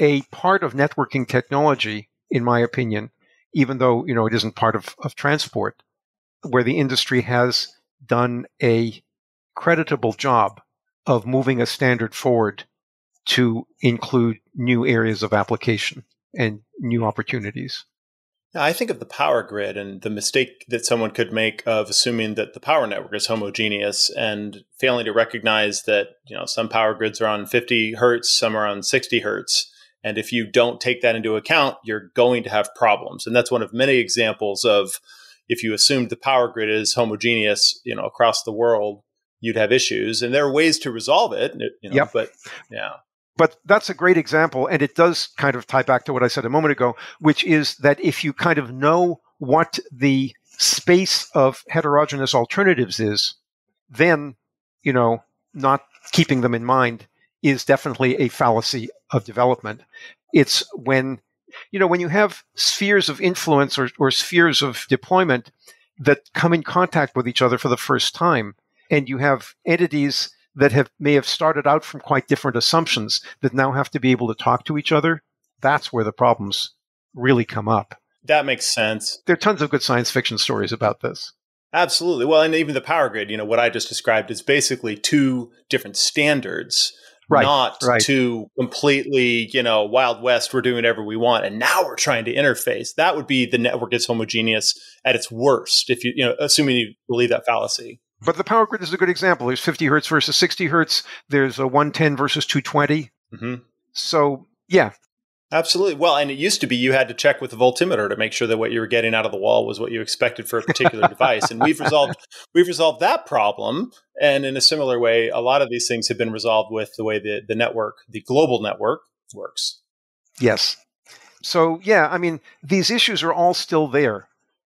a part of networking technology, in my opinion, even though you know it isn't part of, of transport, where the industry has done a creditable job of moving a standard forward to include new areas of application and new opportunities. I think of the power grid and the mistake that someone could make of assuming that the power network is homogeneous and failing to recognize that, you know, some power grids are on 50 hertz, some are on 60 hertz. And if you don't take that into account, you're going to have problems. And that's one of many examples of if you assumed the power grid is homogeneous, you know, across the world, you'd have issues. And there are ways to resolve it, you know, yep. but yeah. But that's a great example. And it does kind of tie back to what I said a moment ago, which is that if you kind of know what the space of heterogeneous alternatives is, then, you know, not keeping them in mind is definitely a fallacy of development. It's when, you know, when you have spheres of influence or, or spheres of deployment that come in contact with each other for the first time, and you have entities that have may have started out from quite different assumptions that now have to be able to talk to each other, that's where the problems really come up. That makes sense. There are tons of good science fiction stories about this. Absolutely. Well, and even the power grid, you know, what I just described is basically two different standards, right, not right. two completely, you know, Wild West, we're doing whatever we want. And now we're trying to interface. That would be the network is homogeneous at its worst, if you, you know, assuming you believe that fallacy. But the power grid is a good example. There's 50 hertz versus 60 hertz. There's a 110 versus 220. Mm-hmm. So, yeah. Absolutely. Well, and it used to be you had to check with the voltmeter to make sure that what you were getting out of the wall was what you expected for a particular device. And we've resolved we've resolved that problem. And in a similar way, a lot of these things have been resolved with the way the, the network, the global network, works. Yes. So yeah, I mean, these issues are all still there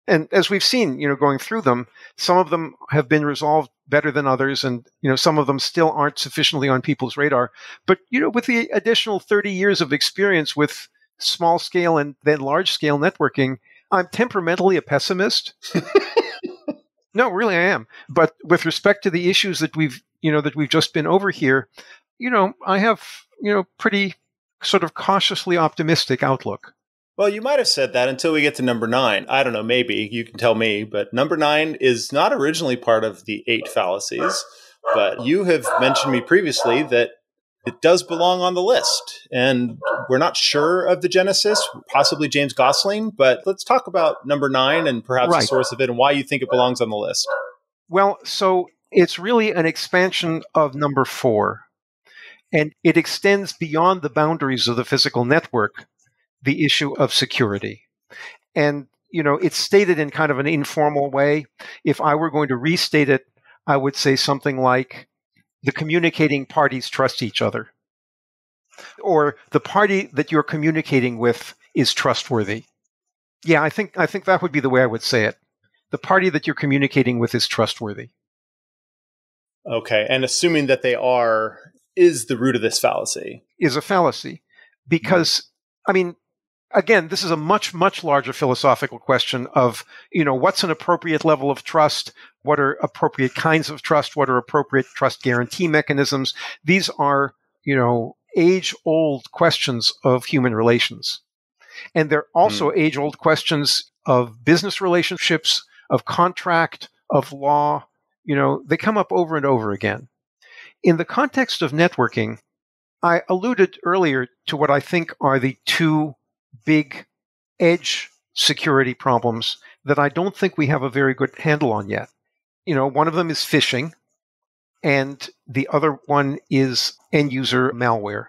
and as we've seen, you know, going through them, some of them have been resolved better than others, and you know, some of them still aren't sufficiently on people's radar. But you know, with the additional 30 years of experience with small scale and then large scale networking, I'm temperamentally a pessimist. no, really, I am. But with respect to the issues that we've, you know, that we've just been over here, you know, I have, you know, pretty sort of cautiously optimistic outlook. Well, you might have said that until we get to number nine. I don't know, maybe you can tell me, but number nine is not originally part of the eight fallacies, but you have mentioned me previously that it does belong on the list. And we're not sure of the genesis, possibly James Gosling, but let's talk about number nine and perhaps right. the source of it and why you think it belongs on the list. Well, so it's really an expansion of number four, and it extends beyond the boundaries of the physical network the issue of security. And, you know, it's stated in kind of an informal way. If I were going to restate it, I would say something like the communicating parties trust each other. Or the party that you're communicating with is trustworthy. Yeah, I think I think that would be the way I would say it. The party that you're communicating with is trustworthy. Okay, and assuming that they are is the root of this fallacy. Is a fallacy because I mean again, this is a much, much larger philosophical question of, you know, what's an appropriate level of trust? What are appropriate kinds of trust? What are appropriate trust guarantee mechanisms? These are, you know, age old questions of human relations. And they're also mm. age old questions of business relationships, of contract, of law. You know, they come up over and over again. In the context of networking, I alluded earlier to what I think are the two big edge security problems that I don't think we have a very good handle on yet. You know, one of them is phishing, and the other one is end user malware.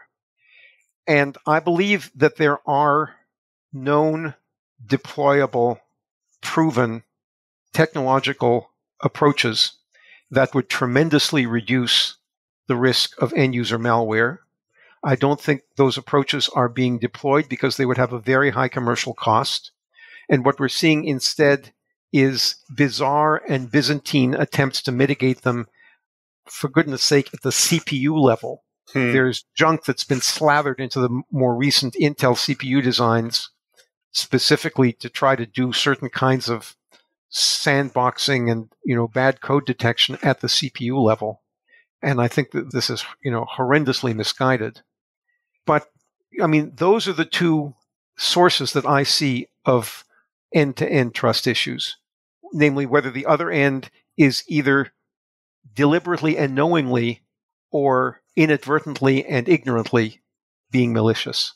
And I believe that there are known, deployable, proven technological approaches that would tremendously reduce the risk of end user malware I don't think those approaches are being deployed because they would have a very high commercial cost. And what we're seeing instead is bizarre and Byzantine attempts to mitigate them, for goodness sake, at the CPU level. Hmm. There's junk that's been slathered into the more recent Intel CPU designs specifically to try to do certain kinds of sandboxing and you know bad code detection at the CPU level. And I think that this is you know horrendously misguided. But I mean, those are the two sources that I see of end to end trust issues, namely whether the other end is either deliberately and knowingly or inadvertently and ignorantly being malicious.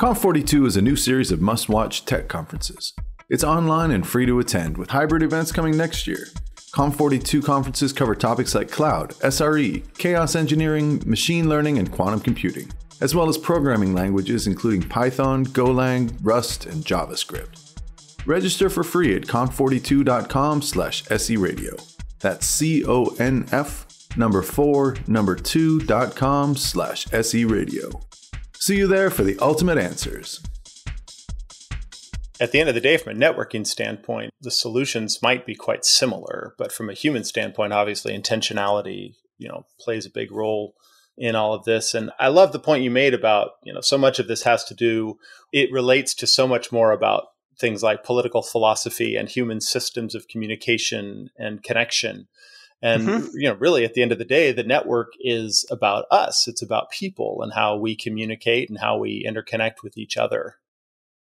Conf42 is a new series of must watch tech conferences. It's online and free to attend, with hybrid events coming next year. Conf42 conferences cover topics like cloud, SRE, chaos engineering, machine learning, and quantum computing, as well as programming languages including Python, Golang, Rust, and JavaScript. Register for free at conf42.com slash seradio. That's C-O-N-F number 4 number 2.com slash seradio. See you there for the ultimate answers. At the end of the day, from a networking standpoint, the solutions might be quite similar, but from a human standpoint, obviously intentionality, you know, plays a big role in all of this. And I love the point you made about, you know, so much of this has to do, it relates to so much more about things like political philosophy and human systems of communication and connection. And mm-hmm. you know, really at the end of the day, the network is about us. It's about people and how we communicate and how we interconnect with each other.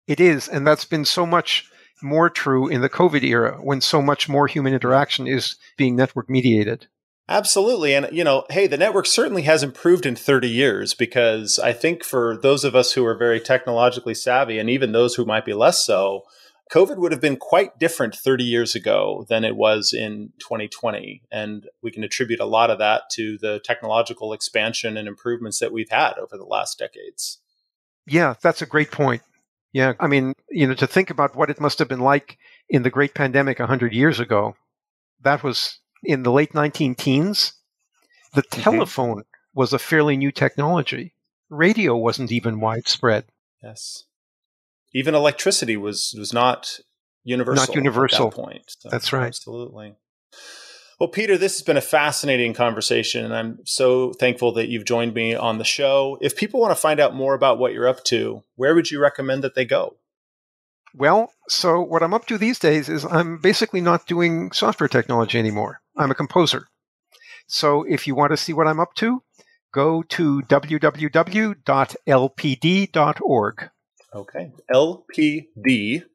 It is, and that's been so much more true in the COVID era when so much more human interaction is being network mediated. Absolutely. And, you know, hey, the network certainly has improved in 30 years because I think for those of us who are very technologically savvy and even those who might be less so, COVID would have been quite different 30 years ago than it was in 2020. And we can attribute a lot of that to the technological expansion and improvements that we've had over the last decades. Yeah, that's a great point. Yeah, I mean, you know, to think about what it must have been like in the great pandemic 100 years ago, that was in the late 19 teens, the mm-hmm. telephone was a fairly new technology. Radio wasn't even widespread. Yes. Even electricity was was not universal. Not universal. At that point. So, That's right. Absolutely. Well, Peter, this has been a fascinating conversation, and I'm so thankful that you've joined me on the show. If people want to find out more about what you're up to, where would you recommend that they go? Well, so what I'm up to these days is I'm basically not doing software technology anymore. I'm a composer. So if you want to see what I'm up to, go to www.lpd.org. Okay. lpd.org.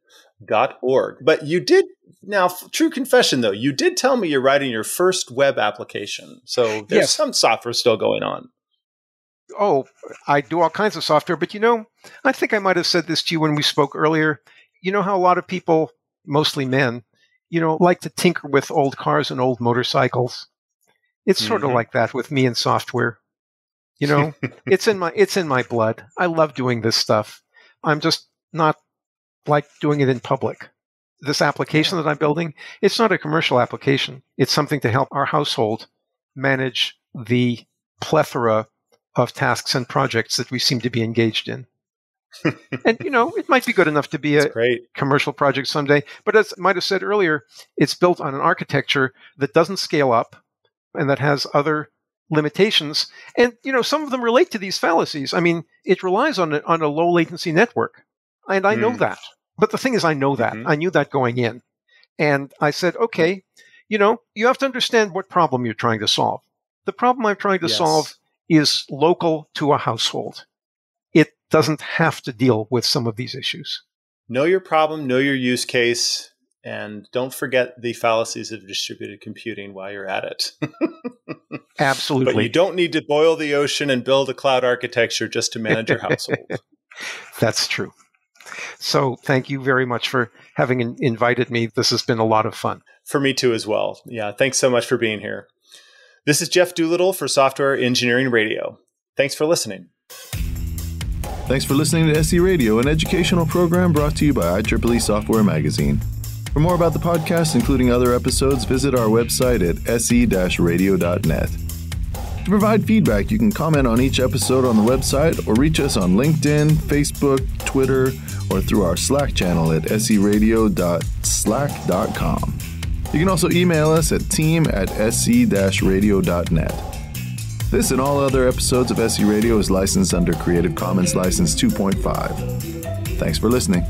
But you did now true confession though, you did tell me you're writing your first web application. So there's yes. some software still going on. Oh, I do all kinds of software, but you know, I think I might have said this to you when we spoke earlier. You know how a lot of people, mostly men, you know, like to tinker with old cars and old motorcycles. It's sort mm-hmm. of like that with me and software. You know, it's in my it's in my blood. I love doing this stuff. I'm just not like doing it in public. This application that I'm building, it's not a commercial application. It's something to help our household manage the plethora of tasks and projects that we seem to be engaged in and you know, it might be good enough to be a great. commercial project someday. But as I might have said earlier, it's built on an architecture that doesn't scale up and that has other limitations. And you know, some of them relate to these fallacies. I mean, it relies on a, on a low latency network, and I mm. know hmm. that. But the thing is, I know that. Mm-hmm. I knew that going in, and I said, okay, you know, you have to understand what problem you're trying to solve. The problem I'm trying to yes. solve is local to a household It doesn't have to deal with some of these issues. Know your problem, know your use case, and don't forget the fallacies of distributed computing while you're at it. Absolutely. But you don't need to boil the ocean and build a cloud architecture just to manage your household. That's true. So thank you very much for having in- invited me. This has been a lot of fun. For me too, as well. Yeah, thanks so much for being here. This is Jeff Doolittle for Software Engineering Radio. Thanks for listening. Thanks for listening to SE Radio, an educational program brought to you by IEEE Software Magazine. For more about the podcast, including other episodes, visit our website at se-radio.net. To provide feedback, you can comment on each episode on the website or reach us on LinkedIn, Facebook, Twitter, or through our Slack channel at seradio.slack.com. You can also email us at team at se-radio.net. This and all other episodes of SE Radio is licensed under Creative Commons License 2.5. Thanks for listening.